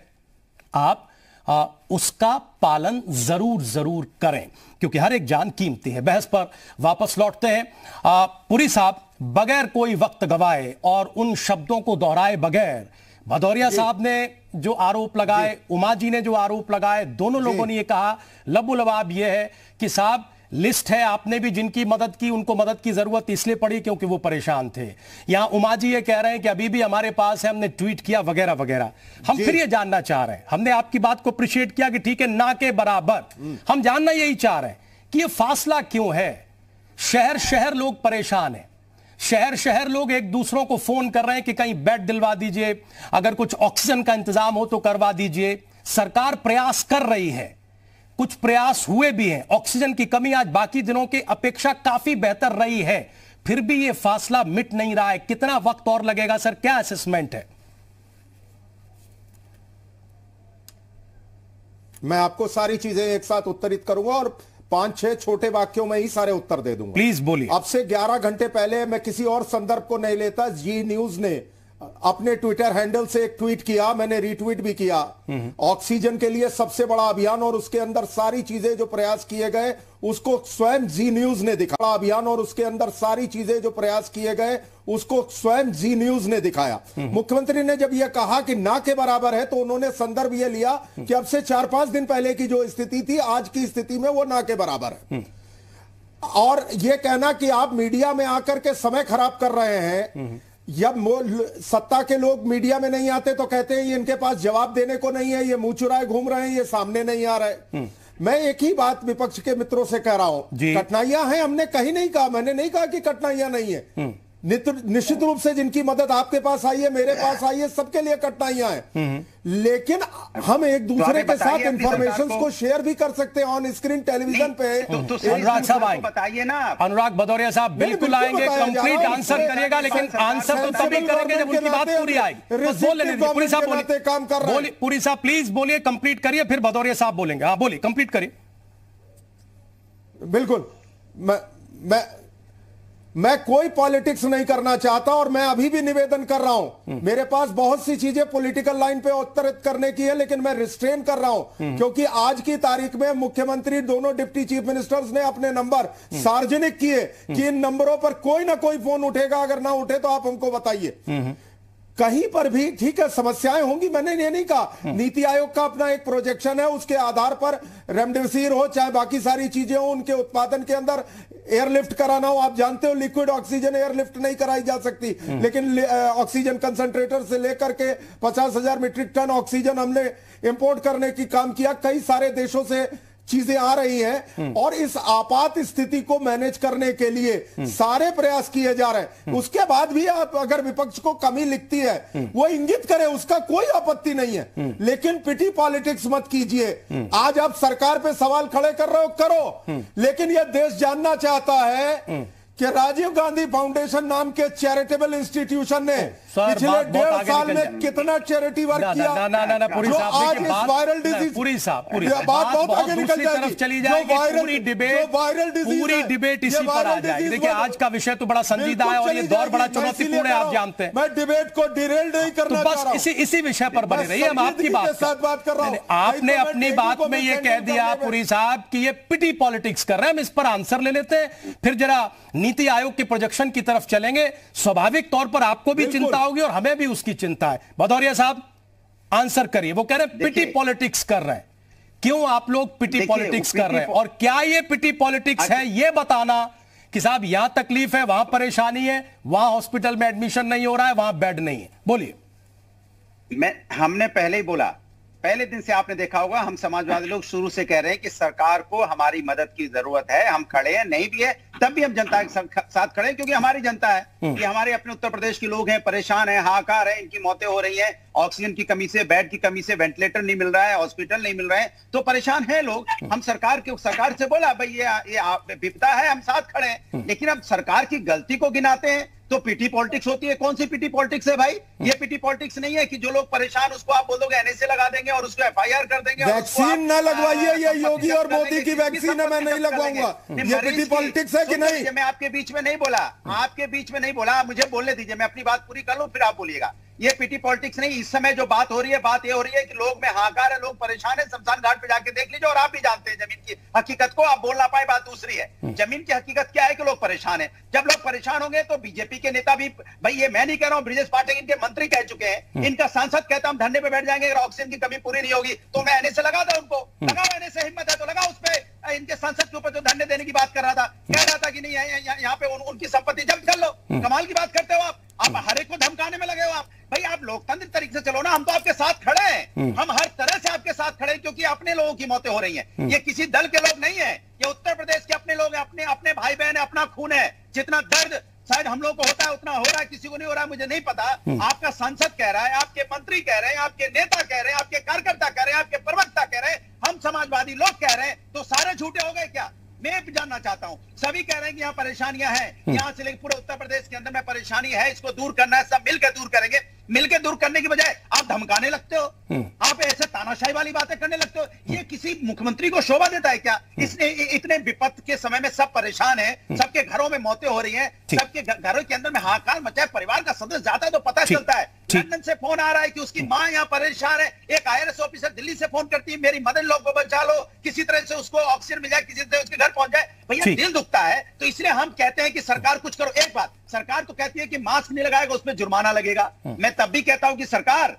Speaker 1: आप आ, उसका पालन ज़रूर ज़रूर करें क्योंकि हर एक जान कीमती है। बहस पर वापस लौटते हैं। पुरी साहब बगैर कोई वक्त गवाए और उन शब्दों को दोहराए बगैर भदौरिया साहब ने जो आरोप लगाए उमा जी ने जो आरोप लगाए दोनों लोगों ने यह कहा लबुलवाब यह है कि साहब लिस्ट है आपने भी जिनकी मदद की उनको मदद की ज़रूरत इसलिए पड़ी क्योंकि वो परेशान थे। यहाँ उमा जी ये कह रहे हैं कि अभी भी हमारे पास है हमने ट्वीट किया वगैरह वगैरह। हम फिर ये जानना चाह रहे हैं। हमने आपकी बात को अप्रिशिएट किया कि ठीक है ना के बराबर। हम जानना यही चाह रहे हैं कि ये फासला क्यों है? शहर शहर लोग परेशान हैं। शहर शहर लोग एक दूसरों को फ़ोन कर रहे हैं कि कहीं बेड दिलवा दीजिए अगर कुछ ऑक्सीजन का इंतज़ाम हो तो करवा दीजिए। सरकार प्रयास कर रही है। कुछ प्रयास हुए भी हैं। ऑक्सीजन की कमी आज बाकी दिनों की अपेक्षा काफ़ी बेहतर रही है। फिर भी यह फासला मिट नहीं रहा है। कितना वक्त और लगेगा सर? क्या असेसमेंट है?
Speaker 5: मैं आपको सारी चीज़ें एक साथ उत्तरित करूँगा और पाँच छह छोटे वाक्यों में ही सारे उत्तर दे दूँगा।
Speaker 1: प्लीज़ बोलिए।
Speaker 5: अब से 11 घंटे पहले मैं किसी और संदर्भ को नहीं लेता। जी न्यूज़ ने अपने ट्विटर हैंडल से एक ट्वीट किया, मैंने रीट्वीट भी किया। ऑक्सीजन के लिए सबसे बड़ा अभियान और उसके अंदर सारी चीज़ें जो प्रयास किए गए, उसको स्वयं जी न्यूज़ ने दिखाया। अभियान और उसके अंदर सारी चीज़ें जो प्रयास किए गए, उसको स्वयं जी न्यूज़ ने दिखाया। मुख्यमंत्री ने जब यह कहा कि ना के बराबर है तो उन्होंने संदर्भ यह लिया कि अब से चार पाँच दिन पहले की जो स्थिति थी, आज की स्थिति में वो ना के बराबर है। और यह कहना कि आप मीडिया में आकर के समय खराब कर रहे हैं जब सत्ता के लोग मीडिया में नहीं आते तो कहते हैं ये इनके पास जवाब देने को नहीं है ये मुँह चुराए घूम रहे हैं ये सामने नहीं आ रहे। मैं एक ही बात विपक्ष के मित्रों से कह रहा हूँ। कठिनाइयाँ हैं हमने कहीं नहीं कहा मैंने नहीं कहा कि कठिनाइयाँ नहीं है। नित- निश्चित रूप से जिनकी मदद आपके पास आई है मेरे पास आई है सबके लिए कठिनाइयाँ हैं। लेकिन हम एक दूसरे
Speaker 6: हमें
Speaker 5: के साथ इंफॉर्मेशन
Speaker 6: को-
Speaker 5: शेयर भी कर सकते हैं ऑन स्क्रीन टेलीविज़न पे।
Speaker 6: तो, तो
Speaker 1: अनुराग साहब आए।
Speaker 6: बताइए ना
Speaker 1: अनुराग भदौरिया साहब बिल्कुल आएँगे कंप्लीट आंसर करिएगा लेकिन आंसर तो तभी करेंगे जब उनकी बात पूरी आएगी पुरी साहब प्लीज़ बोलिए। कंप्लीट करिए फिर भदौरिया साहब बोलेंगे। हाँ बोलिए कंप्लीट करिए।
Speaker 5: बिल्कुल। मैं मैं मैं कोई पॉलिटिक्स नहीं करना चाहता और मैं अभी भी निवेदन कर रहा हूँ। मेरे पास बहुत सी चीज़ें पॉलिटिकल लाइन पे उत्तरित करने की है लेकिन मैं रिस्ट्रेन कर रहा हूँ। क्योंकि आज की तारीख में मुख्यमंत्री दोनों डिप्टी चीफ मिनिस्टर्स ने अपने नंबर सार्वजनिक किए कि इन नंबरों पर कोई ना कोई फ़ोन उठेगा। अगर ना उठे तो आप हमको बताइए। कहीं पर भी ठीक है समस्याएँ होंगी मैंने ये नहीं कहा। नीति आयोग का अपना एक प्रोजेक्शन है उसके आधार पर रेमडेसिविर हो चाहे बाकी सारी चीज़ें हो उनके उत्पादन के अंदर एयरलिफ्ट कराना हो। आप जानते हो लिक्विड ऑक्सीजन एयरलिफ्ट नहीं कराई जा सकती। लेकिन ले- ऑक्सीजन कंसंट्रेटर से लेकर के पचास हज़ार मीट्रिक टन ऑक्सीजन हमने इंपोर्ट करने की काम किया। कई सारे देशों से चीज़ें आ रही हैं और इस आपात स्थिति को मैनेज करने के लिए सारे प्रयास किए जा रहे हैं। उसके बाद भी आप अगर विपक्ष को कमी लिखती है वो इंगित करे उसका कोई आपत्ति नहीं है। लेकिन पिटी पॉलिटिक्स मत कीजिए। आज आप सरकार पे सवाल खड़े कर रहे हो करो। लेकिन यह देश जानना चाहता है कि राजीव गांधी फाउंडेशन नाम के चैरिटेबल इंस्टीट्यूशन ने पिछले डेढ़ साल में कितना चैरिटी वर्क
Speaker 1: ना,
Speaker 5: किया?
Speaker 1: ना, ना, ना, ना, पुरी
Speaker 5: जो
Speaker 1: साहब,
Speaker 5: आज इस वायरल डिज़ीज़
Speaker 1: पुरी साहब, पुरी
Speaker 5: बात बहुत आगे निकल जाएगी
Speaker 1: चली
Speaker 5: जो
Speaker 1: जाएगी,
Speaker 5: वायरल
Speaker 1: पूरी डिबेट
Speaker 5: वायरल डिज़ीज़
Speaker 1: पूरी डिबेट इसी पर आ जाएगी। देखिए आज का विषय तो बड़ा संजीदा है और ये दौर बड़ा चुनौतीपूर्ण है आप जानते हैं।
Speaker 5: मैं डिबेट को डिरेल नहीं
Speaker 1: तो
Speaker 5: करना चाह
Speaker 1: बस
Speaker 5: रहा।
Speaker 1: इसी इसी विषय पर बने रहिए हम आपकी बात
Speaker 5: साथ बात कर रहा हूँ।
Speaker 1: आपने
Speaker 5: तो
Speaker 1: अपनी बात में ये कह दिया पूरी साहब कि ये पिटी पॉलिटिक्स कर रहे हैं हम इस पर आंसर ले लेते हैं। फिर जरा नीति आयोग के प्रोजेक्शन की तरफ़ चलेंगे स्वाभाविक तौर पर आपको भी चिंता होगी और हमें भी उसकी चिंता है। भदौरिया साहब आंसर करिए। वो कह रहे हैं पिटी पॉलिटिक्स कर रहे हैं। क्यों आप लोग पिटी पॉलिटिक्स कर रहे हैं? और क्या ये पिटी पॉलिटिक्स है ये बताना कि साहब यहाँ तकलीफ़ है वहाँ परेशानी है वहाँ हॉस्पिटल में एडमिशन नहीं हो रहा है वहाँ बेड नहीं है। बोलिए।
Speaker 6: मैं हमने पहले ही बोला। पहले दिन से आपने देखा होगा हम समाजवादी लोग शुरू से कह रहे हैं कि सरकार को हमारी मदद की ज़रूरत है हम खड़े हैं नहीं भी है तब भी हम जनता के साथ खड़े हैं क्योंकि हमारी जनता है ये हमारे अपने उत्तर प्रदेश के लोग हैं परेशान हैं हाहाकार है इनकी मौतें हो रही हैं ऑक्सीजन की कमी से बेड की कमी से वेंटिलेटर नहीं मिल रहा है हॉस्पिटल नहीं मिल रहे हैं तो परेशान है लोग। हम सरकार के सरकार से बोला भाई ये ये विपदा है हम साथ खड़े हैं। लेकिन अब सरकार की गलती को गिनाते हैं तो पीटी पॉलिटिक्स होती है। कौन सी पीटी पॉलिटिक्स है भाई? ये पीटी पॉलिटिक्स नहीं है कि जो लोग परेशान उसको आप बोल दोगे एनएसए लगा देंगे और उसको एफआईआर कर देंगे
Speaker 5: वैक्सीन न लगवाइए ये योगी और मोदी की वैक्सीन मैं नहीं। लगवाऊँगा। ये पीटी पॉलिटिक्स है कि नहीं?
Speaker 6: मैं आपके बीच में नहीं बोला। आपके बीच में नहीं बोला मुझे बोलने दीजिए मैं अपनी बात पूरी कर लूँ फिर आप बोलिएगा। ये पीटी पॉलिटिक्स नहीं इस समय जो बात हो रही है बात ये हो रही है कि लोग में हाहाकार है लोग परेशान है शमशान घाट पे जाके देख लीजिए और आप भी जानते हैं ज़मीन की हकीकत को आप बोल ना पाए बात दूसरी है। ज़मीन की हकीकत क्या है कि लोग परेशान है? जब लोग परेशान होंगे तो बीजेपी के नेता भी भाई ये मैं नहीं कह रहा हूँ ब्रिजेश पाठक इनके मंत्री कह चुके हैं। इनका सांसद कहता हम धरने पे बैठ जाएँगे अगर ऑक्सीजन की कमी पूरी नहीं होगी तो मैं एनएसए लगा था उनको। लगाओ एनएसए हिम्मत है तो लगाओ उस पे। इनके सांसद के ऊपर जो धरने देने की बात कर रहा था। कह रहा था कि नहीं यहाँ- पे उन, उनकी संपत्ति जब्त कर लो। कमाल की बात करते हो आप। आप हर एक को धमकाने में लगे हो आप। भाई आप लोकतंत्र तरीके से चलो ना हम तो आपके साथ खड़े हैं। हम हर तरह से आपके साथ खड़े हैं क्योंकि अपने लोगों की मौतें हो रही हैं। ये किसी दल के लोग नहीं है। ये उत्तर प्रदेश के अपने लोग हैं अपने अपने भाई बहन है अपना खून है। जितना दर्द शायद हम लोग को होता है उतना हो रहा है किसी को नहीं हो रहा है मुझे नहीं पता। आपका सांसद कह रहा है आपके मंत्री कह रहे हैं आपके नेता कह रहे हैं आपके कार्यकर्ता कह रहे हैं आपके प्रवक्ता कह रहे हैं हम समाजवादी लोग कह रहे हैं तो सारे झूठे हो गए क्या? मैं भी जानना चाहता हूँ। सभी कह रहे हैं कि यहाँ परेशानियाँ हैं। यहाँ से लेकर पूरे उत्तर प्रदेश के अंदर में परेशानी है इसको दूर करना है सब मिलकर दूर करेंगे। मिलकर दूर करने की बजाय आप धमकाने लगते हो। आप ऐसे तानाशाही वाली बातें करने लगते हो। ये किसी मुख्यमंत्री को शोभा देता है क्या? इसने इतने विपत्त के समय में सब परेशान है सबके घरों में मौतें हो रही हैं सबके घरों के अंदर में हाहाकार मचा है परिवार का सदस्य जाता है तो पता चलता है। लंदन से फ़ोन आ रहा है कि उसकी माँ यहाँ परेशान है। एक आईआरएस ऑफिसर दिल्ली से फ़ोन करती है मेरी मदर लोग को बचा लो। किसी तरह से उसको ऑक्सीजन मिल जाए किसी तरह उसके घर पहुँच जाए। भैया दिल दुखता है तो इसलिए हम कहते हैं कि सरकार कुछ करो। एक बात सरकार तो कहती है कि मास्क नहीं लगाएगा उसमें जुर्माना लगेगा। मैं तब भी कहता हूँ कि सरकार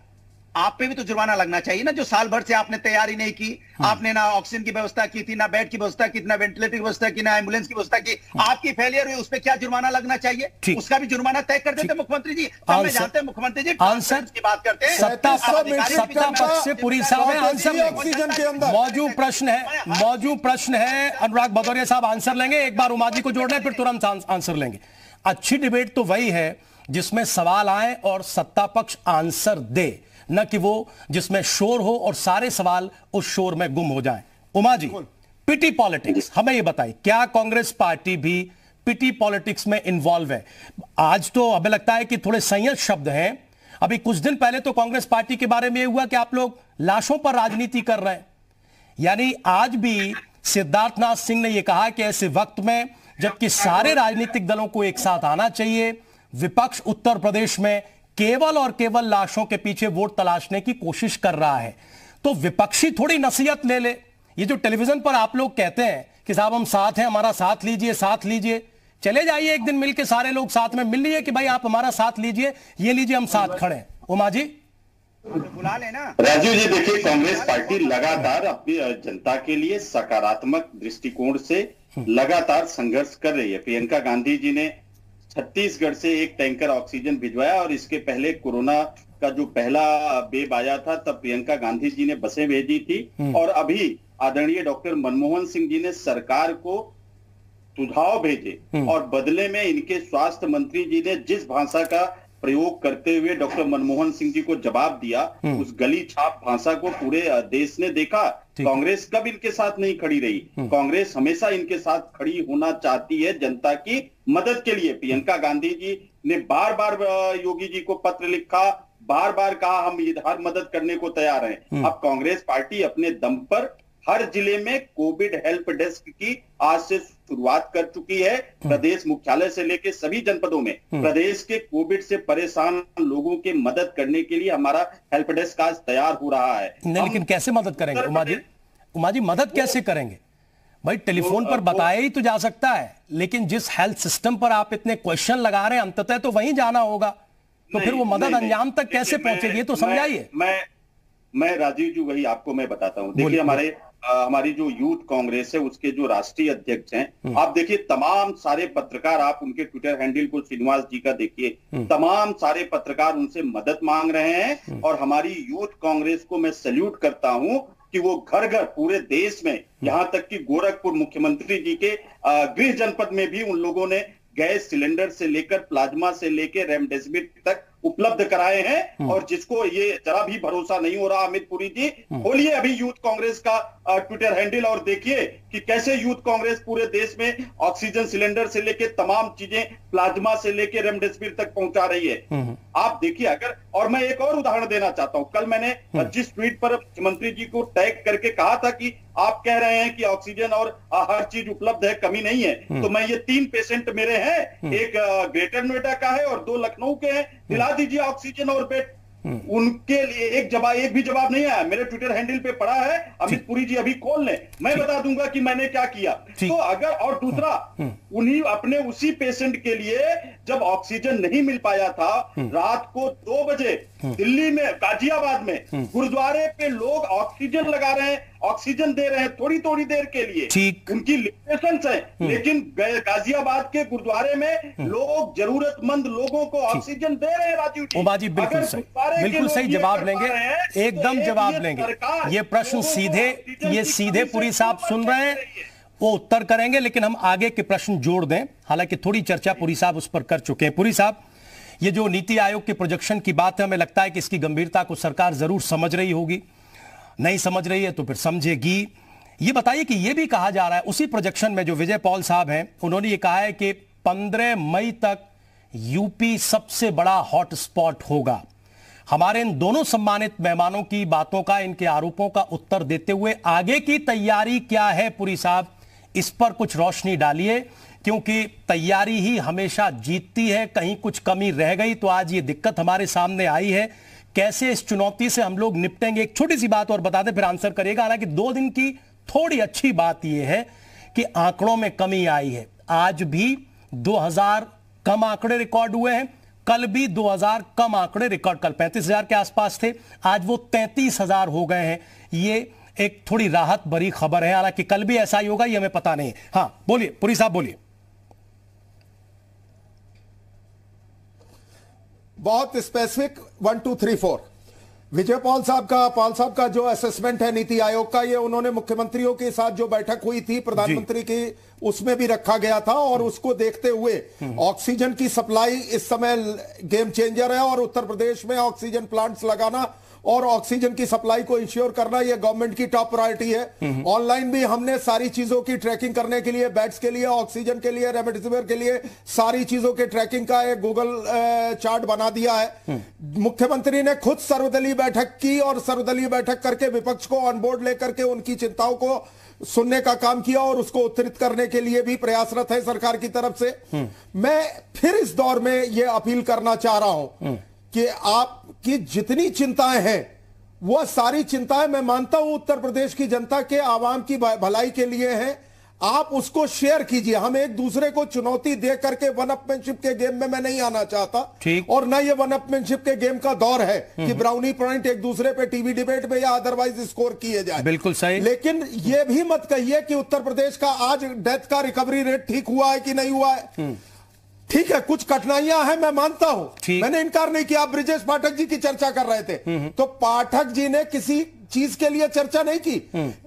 Speaker 6: आप पे भी तो जुर्माना लगना चाहिए ना जो साल भर से आपने तैयारी नहीं की आपने ना ऑक्सीजन की व्यवस्था की थी ना बेड की व्यवस्था की ना वेंटिलेटर की व्यवस्था की ना एंबुलेंस की व्यवस्था की आपकी फेलियर हुई उस पर क्या जुर्माना लगना चाहिए? उसका भी जुर्माना तय कर देते मुख्यमंत्री जी। तब मैं
Speaker 1: आंसर-
Speaker 6: जानते हैं मुख्यमंत्री जी
Speaker 1: आंसर-
Speaker 6: की बात करते हैं।
Speaker 1: सत्ता
Speaker 6: आप अधिकारी
Speaker 1: सत्ता
Speaker 6: भी
Speaker 1: पक्ष से पूरी आंसर
Speaker 5: ऑक्सीजन के अंदर।
Speaker 1: मौजूद प्रश्न है। मौजूद प्रश्न है। अनुराग भदौरिया साहब आंसर लेंगे। एक बार उमा जी को जोड़ लें फिर तुरंत आंसर लेंगे। अच्छी डिबेट तो वही है जिसमें सवाल आए और सत्ता पक्ष आंसर दे न कि वो जिसमें शोर हो और सारे सवाल उस शोर में गुम हो जाएँ। उमा जी पिटी पॉलिटिक्स हमें ये बताइए क्या कांग्रेस पार्टी भी पिटी पॉलिटिक्स में इन्वॉल्व है? आज तो हमें लगता है कि थोड़े संयत शब्द हैं। अभी कुछ दिन पहले तो कांग्रेस पार्टी के बारे में ये हुआ कि आप लोग लाशों पर राजनीति कर रहे हैं। यानी आज भी सिद्धार्थनाथ सिंह ने यह कहा कि ऐसे वक्त में जबकि सारे राजनीतिक दलों को एक साथ आना चाहिए विपक्ष उत्तर प्रदेश में केवल और केवल लाशों के पीछे वोट तलाशने की कोशिश कर रहा है। तो विपक्षी थोड़ी नसीहत ले ले। ये जो टेलीविज़न पर आप लोग कहते हैं कि साहब हम साथ हैं हमारा साथ लीजिए साथ लीजिए। चले जाइए एक दिन मिलके सारे लोग साथ में। मिल लीजिए कि भाई आप हमारा साथ लीजिए ये लीजिए हम साथ खड़े हैं। उमा जी?
Speaker 6: बुला लेना।
Speaker 7: राजीव जी देखिए कांग्रेस पार्टी लगातार अपनी जनता के लिए सकारात्मक दृष्टिकोण से लगातार संघर्ष कर रही है। प्रियंका गांधी जी ने छत्तीसगढ़ से एक टैंकर ऑक्सीजन भिजवाया और इसके पहले कोरोना का जो पहला बेब आया था तब प्रियंका गांधी जी ने बसें भेजी थी। और अभी आदरणीय डॉक्टर मनमोहन सिंह जी ने सरकार को सुझाव भेजे और बदले में इनके स्वास्थ्य मंत्री जी ने जिस भाषा का प्रयोग करते हुए डॉक्टर मनमोहन सिंह जी को जवाब दिया उस गली छाप भाषा को पूरे देश ने देखा। कांग्रेस कब इनके साथ नहीं खड़ी रही? कांग्रेस हमेशा इनके साथ खड़ी होना चाहती है जनता की मदद के लिए। प्रियंका गांधी जी ने बार बार योगी जी को पत्र लिखा बार बार कहा हम हर मदद करने को तैयार हैं। अब कांग्रेस पार्टी अपने दम पर हर ज़िले में कोविड हेल्प डेस्क की आज से शुरुआत कर चुकी है प्रदेश मुख्यालय से लेकर सभी जनपदों में। प्रदेश के कोविड से परेशान लोगों के मदद करने के लिए हमारा हेल्प डेस्क आज तैयार हो रहा है।
Speaker 1: नहीं लेकिन कैसे मदद करेंगे? उमा जी उमा जी मदद कैसे करेंगे? भाई टेलीफोन पर बताया ही तो जा सकता है लेकिन जिस हेल्थ सिस्टम पर आप इतने क्वेश्चन लगा रहे हैं अंततः तो वहीं जाना होगा। तो फिर वो मदद। अंजाम तक कैसे पहुंचेगी तो समझाइए।
Speaker 7: मैं मैं राजीव जी वही आपको मैं बताता हूँ। देखिए हमारे अ, हमारी जो यूथ कांग्रेस है उसके जो राष्ट्रीय अध्यक्ष
Speaker 1: हम्म।
Speaker 7: हैं आप देखिए तमाम सारे पत्रकार आप उनके ट्विटर हैंडल को श्रीनिवास जी का देखिए
Speaker 1: हम्म।
Speaker 7: तमाम सारे पत्रकार उनसे मदद मांग रहे हैं और हमारी यूथ कांग्रेस को मैं सल्यूट करता हूँ कि वो घर घर पूरे देश में यहाँ तक कि गोरखपुर मुख्यमंत्री जी के गृह जनपद में भी उन लोगों ने गैस सिलेंडर से लेकर प्लाज्मा से लेकर रेमडेसिविर तक उपलब्ध कराए हैं और जिसको ये जरा भी भरोसा नहीं हो रहा अमित पुरी जी खोलिए अभी यूथ कांग्रेस का ट्विटर हैंडल और देखिए कि कैसे यूथ कांग्रेस पूरे देश में ऑक्सीजन सिलेंडर से लेकर तमाम चीज़ें प्लाज्मा से लेकर रेमडेसिविर तक पहुँचा रही है। आप देखिए अगर और मैं एक और उदाहरण देना चाहता हूँ। कल मैंने जिस ट्वीट पर मुख्यमंत्री जी को टैग करके कहा था कि आप कह रहे हैं कि ऑक्सीजन और हर चीज़ उपलब्ध है कमी नहीं है। तो मैं ये तीन पेशेंट मेरे हैं। एक ग्रेटर नोएडा का है और दो लखनऊ के हैं। दिला दीजिए ऑक्सीजन और बेड। उनके लिए एक जवाब एक भी जवाब नहीं आया। मेरे ट्विटर हैंडल पे पड़ा है। अमित पुरी जी अभी खोल लें। मैं बता दूँगा कि मैंने क्या किया। तो अगर और दूसरा उन्हीं अपने उसी पेशेंट के लिए जब ऑक्सीजन नहीं मिल पाया था रात को दो बजे दिल्ली में गाजियाबाद में गुरुद्वारे पे लोग ऑक्सीजन लगा रहे हैं ऑक्सीजन दे रहे हैं थोड़ी थोड़ी देर के लिए।
Speaker 1: ठीक।
Speaker 7: उनकी लिमिटेशन है लेकिन गाजियाबाद के गुरुद्वारे में लोग जरूरतमंद लोगों को ऑक्सीजन दे रहे हैं राजीव जी।
Speaker 1: उमा जी बिल्कुल सही। बिल्कुल सही जवाब लेंगे।
Speaker 7: हैं, तो
Speaker 1: एकदम जवाब लेंगे। ये प्रश्न सीधे ये सीधे पुरी साहब सुन रही है। वो उत्तर करेंगे, लेकिन हम आगे के प्रश्न जोड़ दें। हालाँकि थोड़ी चर्चा पुरी साहब उस पर कर चुके हैं। पुरी साहब, ये जो नीति आयोग के प्रोजेक्शन की बात है, हमें लगता है कि इसकी गंभीरता को सरकार ज़रूर समझ रही होगी। नहीं समझ रही है तो फिर समझेगी। ये बताइए कि ये भी कहा जा रहा है, उसी प्रोजेक्शन में जो विजय पॉल साहब हैं, उन्होंने ये कहा है कि 15 मई तक यूपी सबसे बड़ा हॉटस्पॉट होगा। हमारे इन दोनों सम्मानित मेहमानों की बातों का, इनके आरोपों का उत्तर देते हुए आगे की तैयारी क्या है पुरी साहब? इस पर कुछ रोशनी डालिए, क्योंकि तैयारी ही हमेशा जीतती है, कहीं कुछ कमी रह गई तो आज ये दिक्कत हमारे सामने आई है। कैसे इस चुनौती से हम लोग निपटेंगे, एक छोटी सी बात और बता दें, फिर आंसर करिएगा हालाँकि दो दिन की थोड़ी अच्छी बात यह है कि आंकड़ों में कमी आई है। आज भी 2000 कम आंकड़े रिकॉर्ड हुए हैं। कल भी 2000 कम आंकड़े रिकॉर्ड, कल 35000 के आसपास थे। आज वो 33000 हो गए हैं। ये एक थोड़ी राहत भरी खबर है। हालाँकि कल भी ऐसा ही होगा ये हमें पता नहीं। हाँ बोलिए पुरी साहब बोलिए।
Speaker 5: बहुत specific one two three four Vijay Paul साहब का पॉल साहब का जो असेसमेंट है नीति आयोग का ये उन्होंने मुख्यमंत्रियों के साथ जो बैठक हुई थी प्रधानमंत्री की उसमें भी रखा गया था और उसको देखते हुए ऑक्सीजन की सप्लाई इस समय गेम चेंजर है और उत्तर प्रदेश में ऑक्सीजन प्लांट्स लगाना और ऑक्सीजन की सप्लाई को इंश्योर करना यह गवर्नमेंट की टॉप प्रायोरिटी है। ऑनलाइन भी हमने सारी चीज़ों की ट्रैकिंग करने के लिए बेड्स के लिए ऑक्सीजन के लिए रेमडेसिविर के लिए सारी चीज़ों के ट्रैकिंग का एक गूगल चार्ट बना दिया है। मुख्यमंत्री ने खुद सर्वदलीय बैठक की और सर्वदलीय बैठक करके विपक्ष को ऑनबोर्ड लेकर के उनकी चिंताओं को सुनने का काम किया और उसको उत्तरित करने के लिए भी प्रयासरत है सरकार की तरफ़ से। मैं फिर इस दौर में यह अपील करना चाह रहा हूँ। कि आपकी जितनी चिंताएँ हैं वह सारी चिंताएँ मैं मानता हूँ उत्तर प्रदेश की जनता के आवाम की भलाई के लिए हैं। आप उसको शेयर कीजिए। हम एक दूसरे को चुनौती दे करके वन अपमैनशिप के गेम में मैं नहीं आना चाहता। और न ये वन अपमैनशिप के गेम का दौर है कि ब्राउनी पॉइंट एक दूसरे पे टीवी डिबेट में या अदरवाइज़ स्कोर किए जाए।
Speaker 1: बिल्कुल सही।
Speaker 5: लेकिन ये भी मत कहिए कि उत्तर प्रदेश का आज डेथ का रिकवरी रेट ठीक हुआ है कि नहीं हुआ है। ठीक है कुछ कठिनाइयाँ हैं मैं मानता हूँ। मैंने इनकार नहीं किया आप ब्रिजेश पाठक जी की चर्चा कर रहे थे। तो पाठक जी ने किसी चीज़ के लिए चर्चा नहीं की।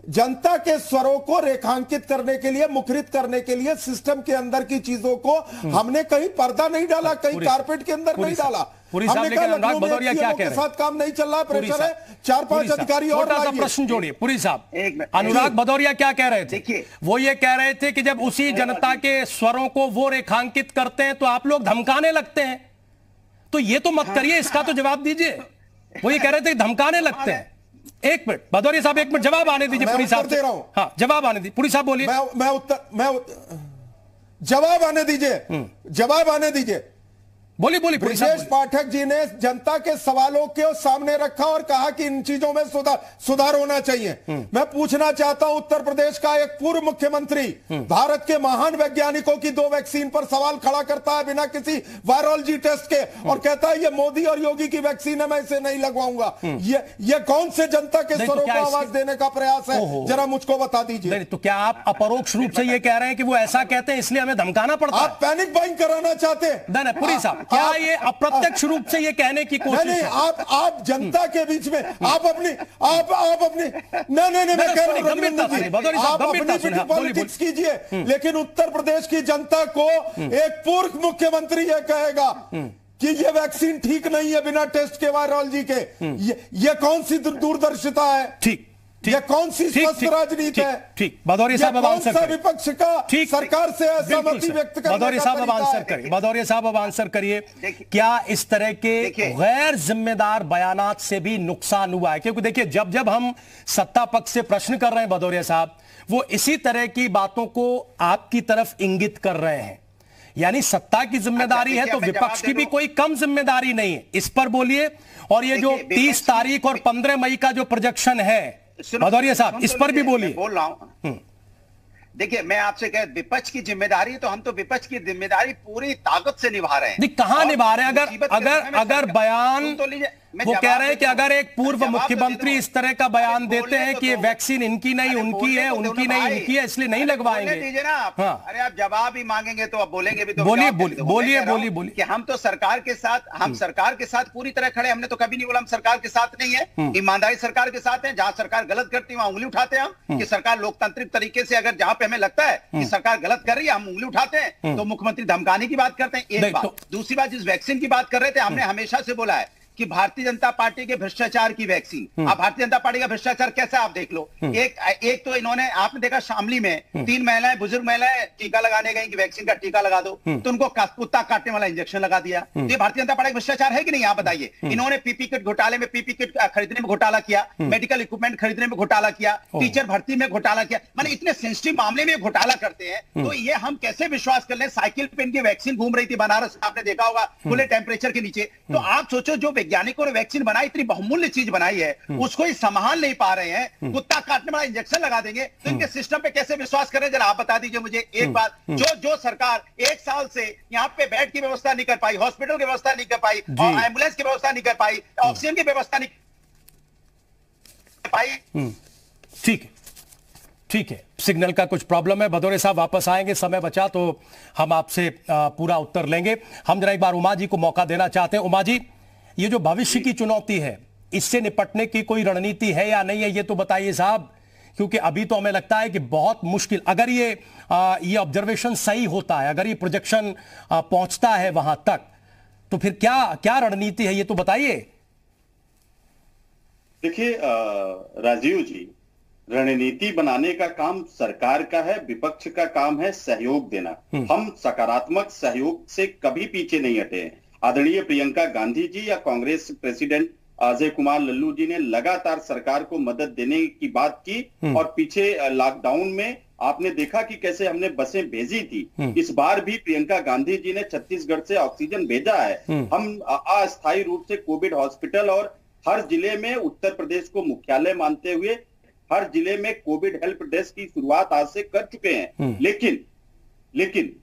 Speaker 5: जनता के स्वरों को रेखांकित करने के लिए मुखरित करने के लिए सिस्टम के अंदर की चीज़ों को हमने कहीं पर्दा नहीं डाला कहीं कारपेट के अंदर नहीं डाला।
Speaker 1: पूरी साहब लेकिन अनुराग भदौरिया क्या कह रहे हैं?
Speaker 5: साथ काम नहीं चल रहा है प्रेशर है चार पाँच अधिकारी और
Speaker 1: छोटा सा प्रश्न जोड़िए पूरी साहब। अनुराग भदौरिया क्या कह रहे थे? वो ये कह रहे थे कि जब उसी जनता के स्वरों को वो रेखांकित करते हैं तो आप लोग धमकाने लगते हैं। तो ये तो मत करिए इसका तो जवाब दीजिए। वो ये कह रहे थे धमकाने लगते हैं। एक मिनट भदौरिया साहब एक मिनट जवाब आने दीजिए पुरी साहब
Speaker 5: दे रहा हूँ।
Speaker 1: हाँ जवाब आने दीजिए। पुरी साहब बोलिए।
Speaker 5: मैं मैं उत्तर मैं जवाब आने दीजिए। जवाब आने दीजिए।
Speaker 1: बोली बोली
Speaker 5: ब्रिजेश पाठक जी ने जनता के सवालों के सामने रखा और कहा कि इन चीज़ों में सुधार सुधार होना चाहिए। मैं पूछना चाहता हूँ उत्तर प्रदेश का एक पूर्व मुख्यमंत्री भारत के महान वैज्ञानिकों की दो वैक्सीन पर सवाल खड़ा करता है बिना किसी वायरोलॉजी टेस्ट के और कहता है ये मोदी और योगी की वैक्सीन है मैं इसे नहीं लगवाऊँगा। ये ये कौन से जनता के स्वरों को आवाज़ देने का प्रयास है? जरा मुझको बता दीजिए।
Speaker 1: तो क्या आप अपरोक्ष रूप से ये कह रहे हैं कि वो ऐसा कहते हैं इसलिए हमें धमकाना पड़ता है?
Speaker 5: आप पैनिक बाइंग कराना चाहते हैं?
Speaker 1: पुरी साहब क्या आप, ये अप्रत्यक्ष रूप से ये कहने की कोशिश
Speaker 5: नहीं, आप आप जनता के बीच में आप अपनी आप आप अपनी नहीं नहीं नहीं मैं कह रहा हूँ आप अपनी पॉलिटिक्स कीजिए लेकिन उत्तर प्रदेश की जनता को एक पूर्व मुख्यमंत्री ये कहेगा कि ये वैक्सीन ठीक नहीं है बिना टेस्ट के वायरोलॉजी के। ये, ये कौन सी दूरदर्शिता है?
Speaker 1: ठीक।
Speaker 5: ये कौन सी स्वस्थ राजनीति है?
Speaker 1: ठीक। भदौरिया साहब अब आंसर
Speaker 5: करिए। विपक्ष का ठीक सरकार से असहमति व्यक्त करने
Speaker 1: भदौरिया साहब अब आंसर करिए। भदौरिया साहब अब आंसर करिए। क्या इस तरह के गैर जिम्मेदार बयान से भी नुकसान हुआ है? क्योंकि देखिए जब जब हम सत्ता पक्ष से प्रश्न कर रहे हैं भदौरिया साहब वो इसी तरह की बातों को आपकी तरफ़ इंगित कर रहे हैं। यानी सत्ता की ज़िम्मेदारी है तो विपक्ष की भी कोई कम ज़िम्मेदारी नहीं है। इस पर बोलिए। और ये जो 30 तारीख और 15 मई का जो प्रोजेक्शन है भदौरिया साहब इस पर भी बोलिए।
Speaker 6: बोल रहा हूँ। देखिए मैं आपसे कह विपक्ष की ज़िम्मेदारी तो हम तो विपक्ष की ज़िम्मेदारी पूरी ताकत से निभा रहे हैं।
Speaker 1: कहा निभा रहे हैं? अगर अगर अगर बयान तो वो कह रहे हैं कि अगर एक पूर्व मुख्यमंत्री इस तरह का बयान देते हैं कि ये वैक्सीन इनकी नहीं उनकी है उनकी नहीं इनकी है इसलिए नहीं लगवाएँगे।
Speaker 6: दीजिए ना हाँ। अरे आप जवाब ही मांगेंगे तो आप बोलेंगे भी तो
Speaker 1: बोलिए बोलिए बोलिए बोलिए बोलिए।
Speaker 6: कि हम तो सरकार के साथ हम सरकार के साथ पूरी तरह खड़े हमने तो कभी नहीं बोला हम सरकार के साथ नहीं है। ईमानदारी सरकार के साथ है। जहाँ सरकार गलत करती है वहाँ उंगली उठाते हैं हम कि सरकार लोकतांत्रिक तरीके से अगर जहाँ पे हमें लगता है कि सरकार गलत कर रही है हम उंगली उठाते हैं तो मुख्यमंत्री धमकाने की बात करते हैं। एक बात दूसरी बात जिस वैक्सीन की बात कर रहे थे हमने हमेशा से बोला है कि भारतीय जनता पार्टी के भ्रष्टाचार की वैक्सीन आप भारतीय जनता पार्टी का भ्रष्टाचार कैसा आप देख लो? एक एक तो इन्होंने आपने देखा शामली में तीन महिलाएँ बुज़ुर्ग महिलाएँ टीका लगाने गई कि वैक्सीन का टीका लगा दो। तो उनको कुत्ता काटने वाला इंजेक्शन लगा दिया। तो ये भारतीय जनता पार्टी का भ्रष्टाचार है कि नहीं आप बताइए? इन्होंने पीपी किट घोटाले में पीपी किट खरीदने में घोटाला किया। मेडिकल इक्विपमेंट खरीदने में घोटाला किया। टीचर भर्ती में घोटाला किया। मैंने इतने सेंसिटिव मामले में घोटाला करते हैं। तो ये हम कैसे विश्वास कर ले? साइकिल पे इनकी वैक्सीन घूम रही थी बनारस आपने देखा होगा खुले टेम्परेचर के नीचे। तो आप सोचो जो वैज्ञानिकों ने वैक्सीन बनाई इतनी बहुमूल्य चीज़ बनाई है उसको ही संभाल नहीं पा रहे हैं कुत्ता काटने वाला इंजेक्शन लगा देंगे तो इनके सिस्टम पे कैसे विश्वास करें जरा आप बता दीजिए मुझे एक बात जो जो सरकार एक साल से यहाँ पे बेड की व्यवस्था नहीं कर पाई हॉस्पिटल की व्यवस्था नहीं कर पाई और एंबुलेंस की व्यवस्था नहीं कर पाई ऑक्सीजन की व्यवस्था नहीं कर पाई।
Speaker 1: ठीक है। ठीक है। सिग्नल का कुछ प्रॉब्लम है। भदौरे साहब वापस आएँगे समय बचा तो हम आपसे पूरा उत्तर लेंगे। हम जरा एक बार उमा जी को मौका देना चाहते हैं। उमा जी ये जो भविष्य की चुनौती है इससे निपटने की कोई रणनीति है या नहीं है ये तो बताइए साहब। क्योंकि अभी तो हमें लगता है कि बहुत मुश्किल अगर ये आ, ये ऑब्जर्वेशन सही होता है अगर ये प्रोजेक्शन पहुँचता है वहाँ तक तो फिर क्या क्या रणनीति है ये तो बताइए।
Speaker 7: देखिए राजीव जी रणनीति बनाने का काम सरकार का है विपक्ष का काम है सहयोग देना। हम सकारात्मक सहयोग से कभी पीछे नहीं हटे हैं। आदरणीय प्रियंका गांधी जी या कांग्रेस प्रेसिडेंट अजय कुमार लल्लू जी ने लगातार सरकार को मदद देने की बात की और पीछे लॉकडाउन में आपने देखा कि कैसे हमने बसें भेजी थी। इस बार भी प्रियंका गांधी जी ने छत्तीसगढ़ से ऑक्सीजन भेजा है। हम अस्थायी रूप से कोविड हॉस्पिटल और हर ज़िले में उत्तर प्रदेश को मुख्यालय मानते हुए हर ज़िले में कोविड हेल्प डेस्क की शुरुआत आज से कर चुके हैं। लेकिन लेकिन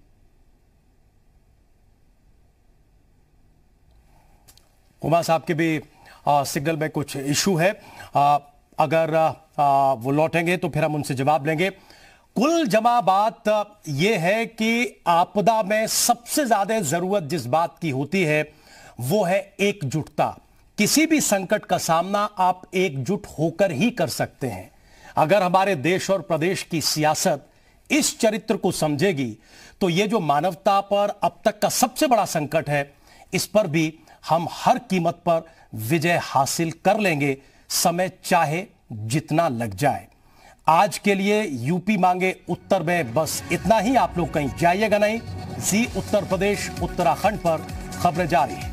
Speaker 1: उमा साहब के भी आ, सिग्नल में कुछ इशू है। आ, अगर आ, वो लौटेंगे तो फिर हम उनसे जवाब लेंगे। कुल जमा बात यह है कि आपदा में सबसे ज़्यादा ज़रूरत जिस बात की होती है वो है एकजुटता। किसी भी संकट का सामना आप एकजुट होकर ही कर सकते हैं। अगर हमारे देश और प्रदेश की सियासत इस चरित्र को समझेगी तो ये जो मानवता पर अब तक का सबसे बड़ा संकट है इस पर भी हम हर कीमत पर विजय हासिल कर लेंगे, समय चाहे जितना लग जाए। आज के लिए यूपी मांगे उत्तर में, बस इतना ही। आप लोग कहीं जाइएगा नहीं। जी उत्तर प्रदेश, उत्तराखंड पर खबरें जारी है।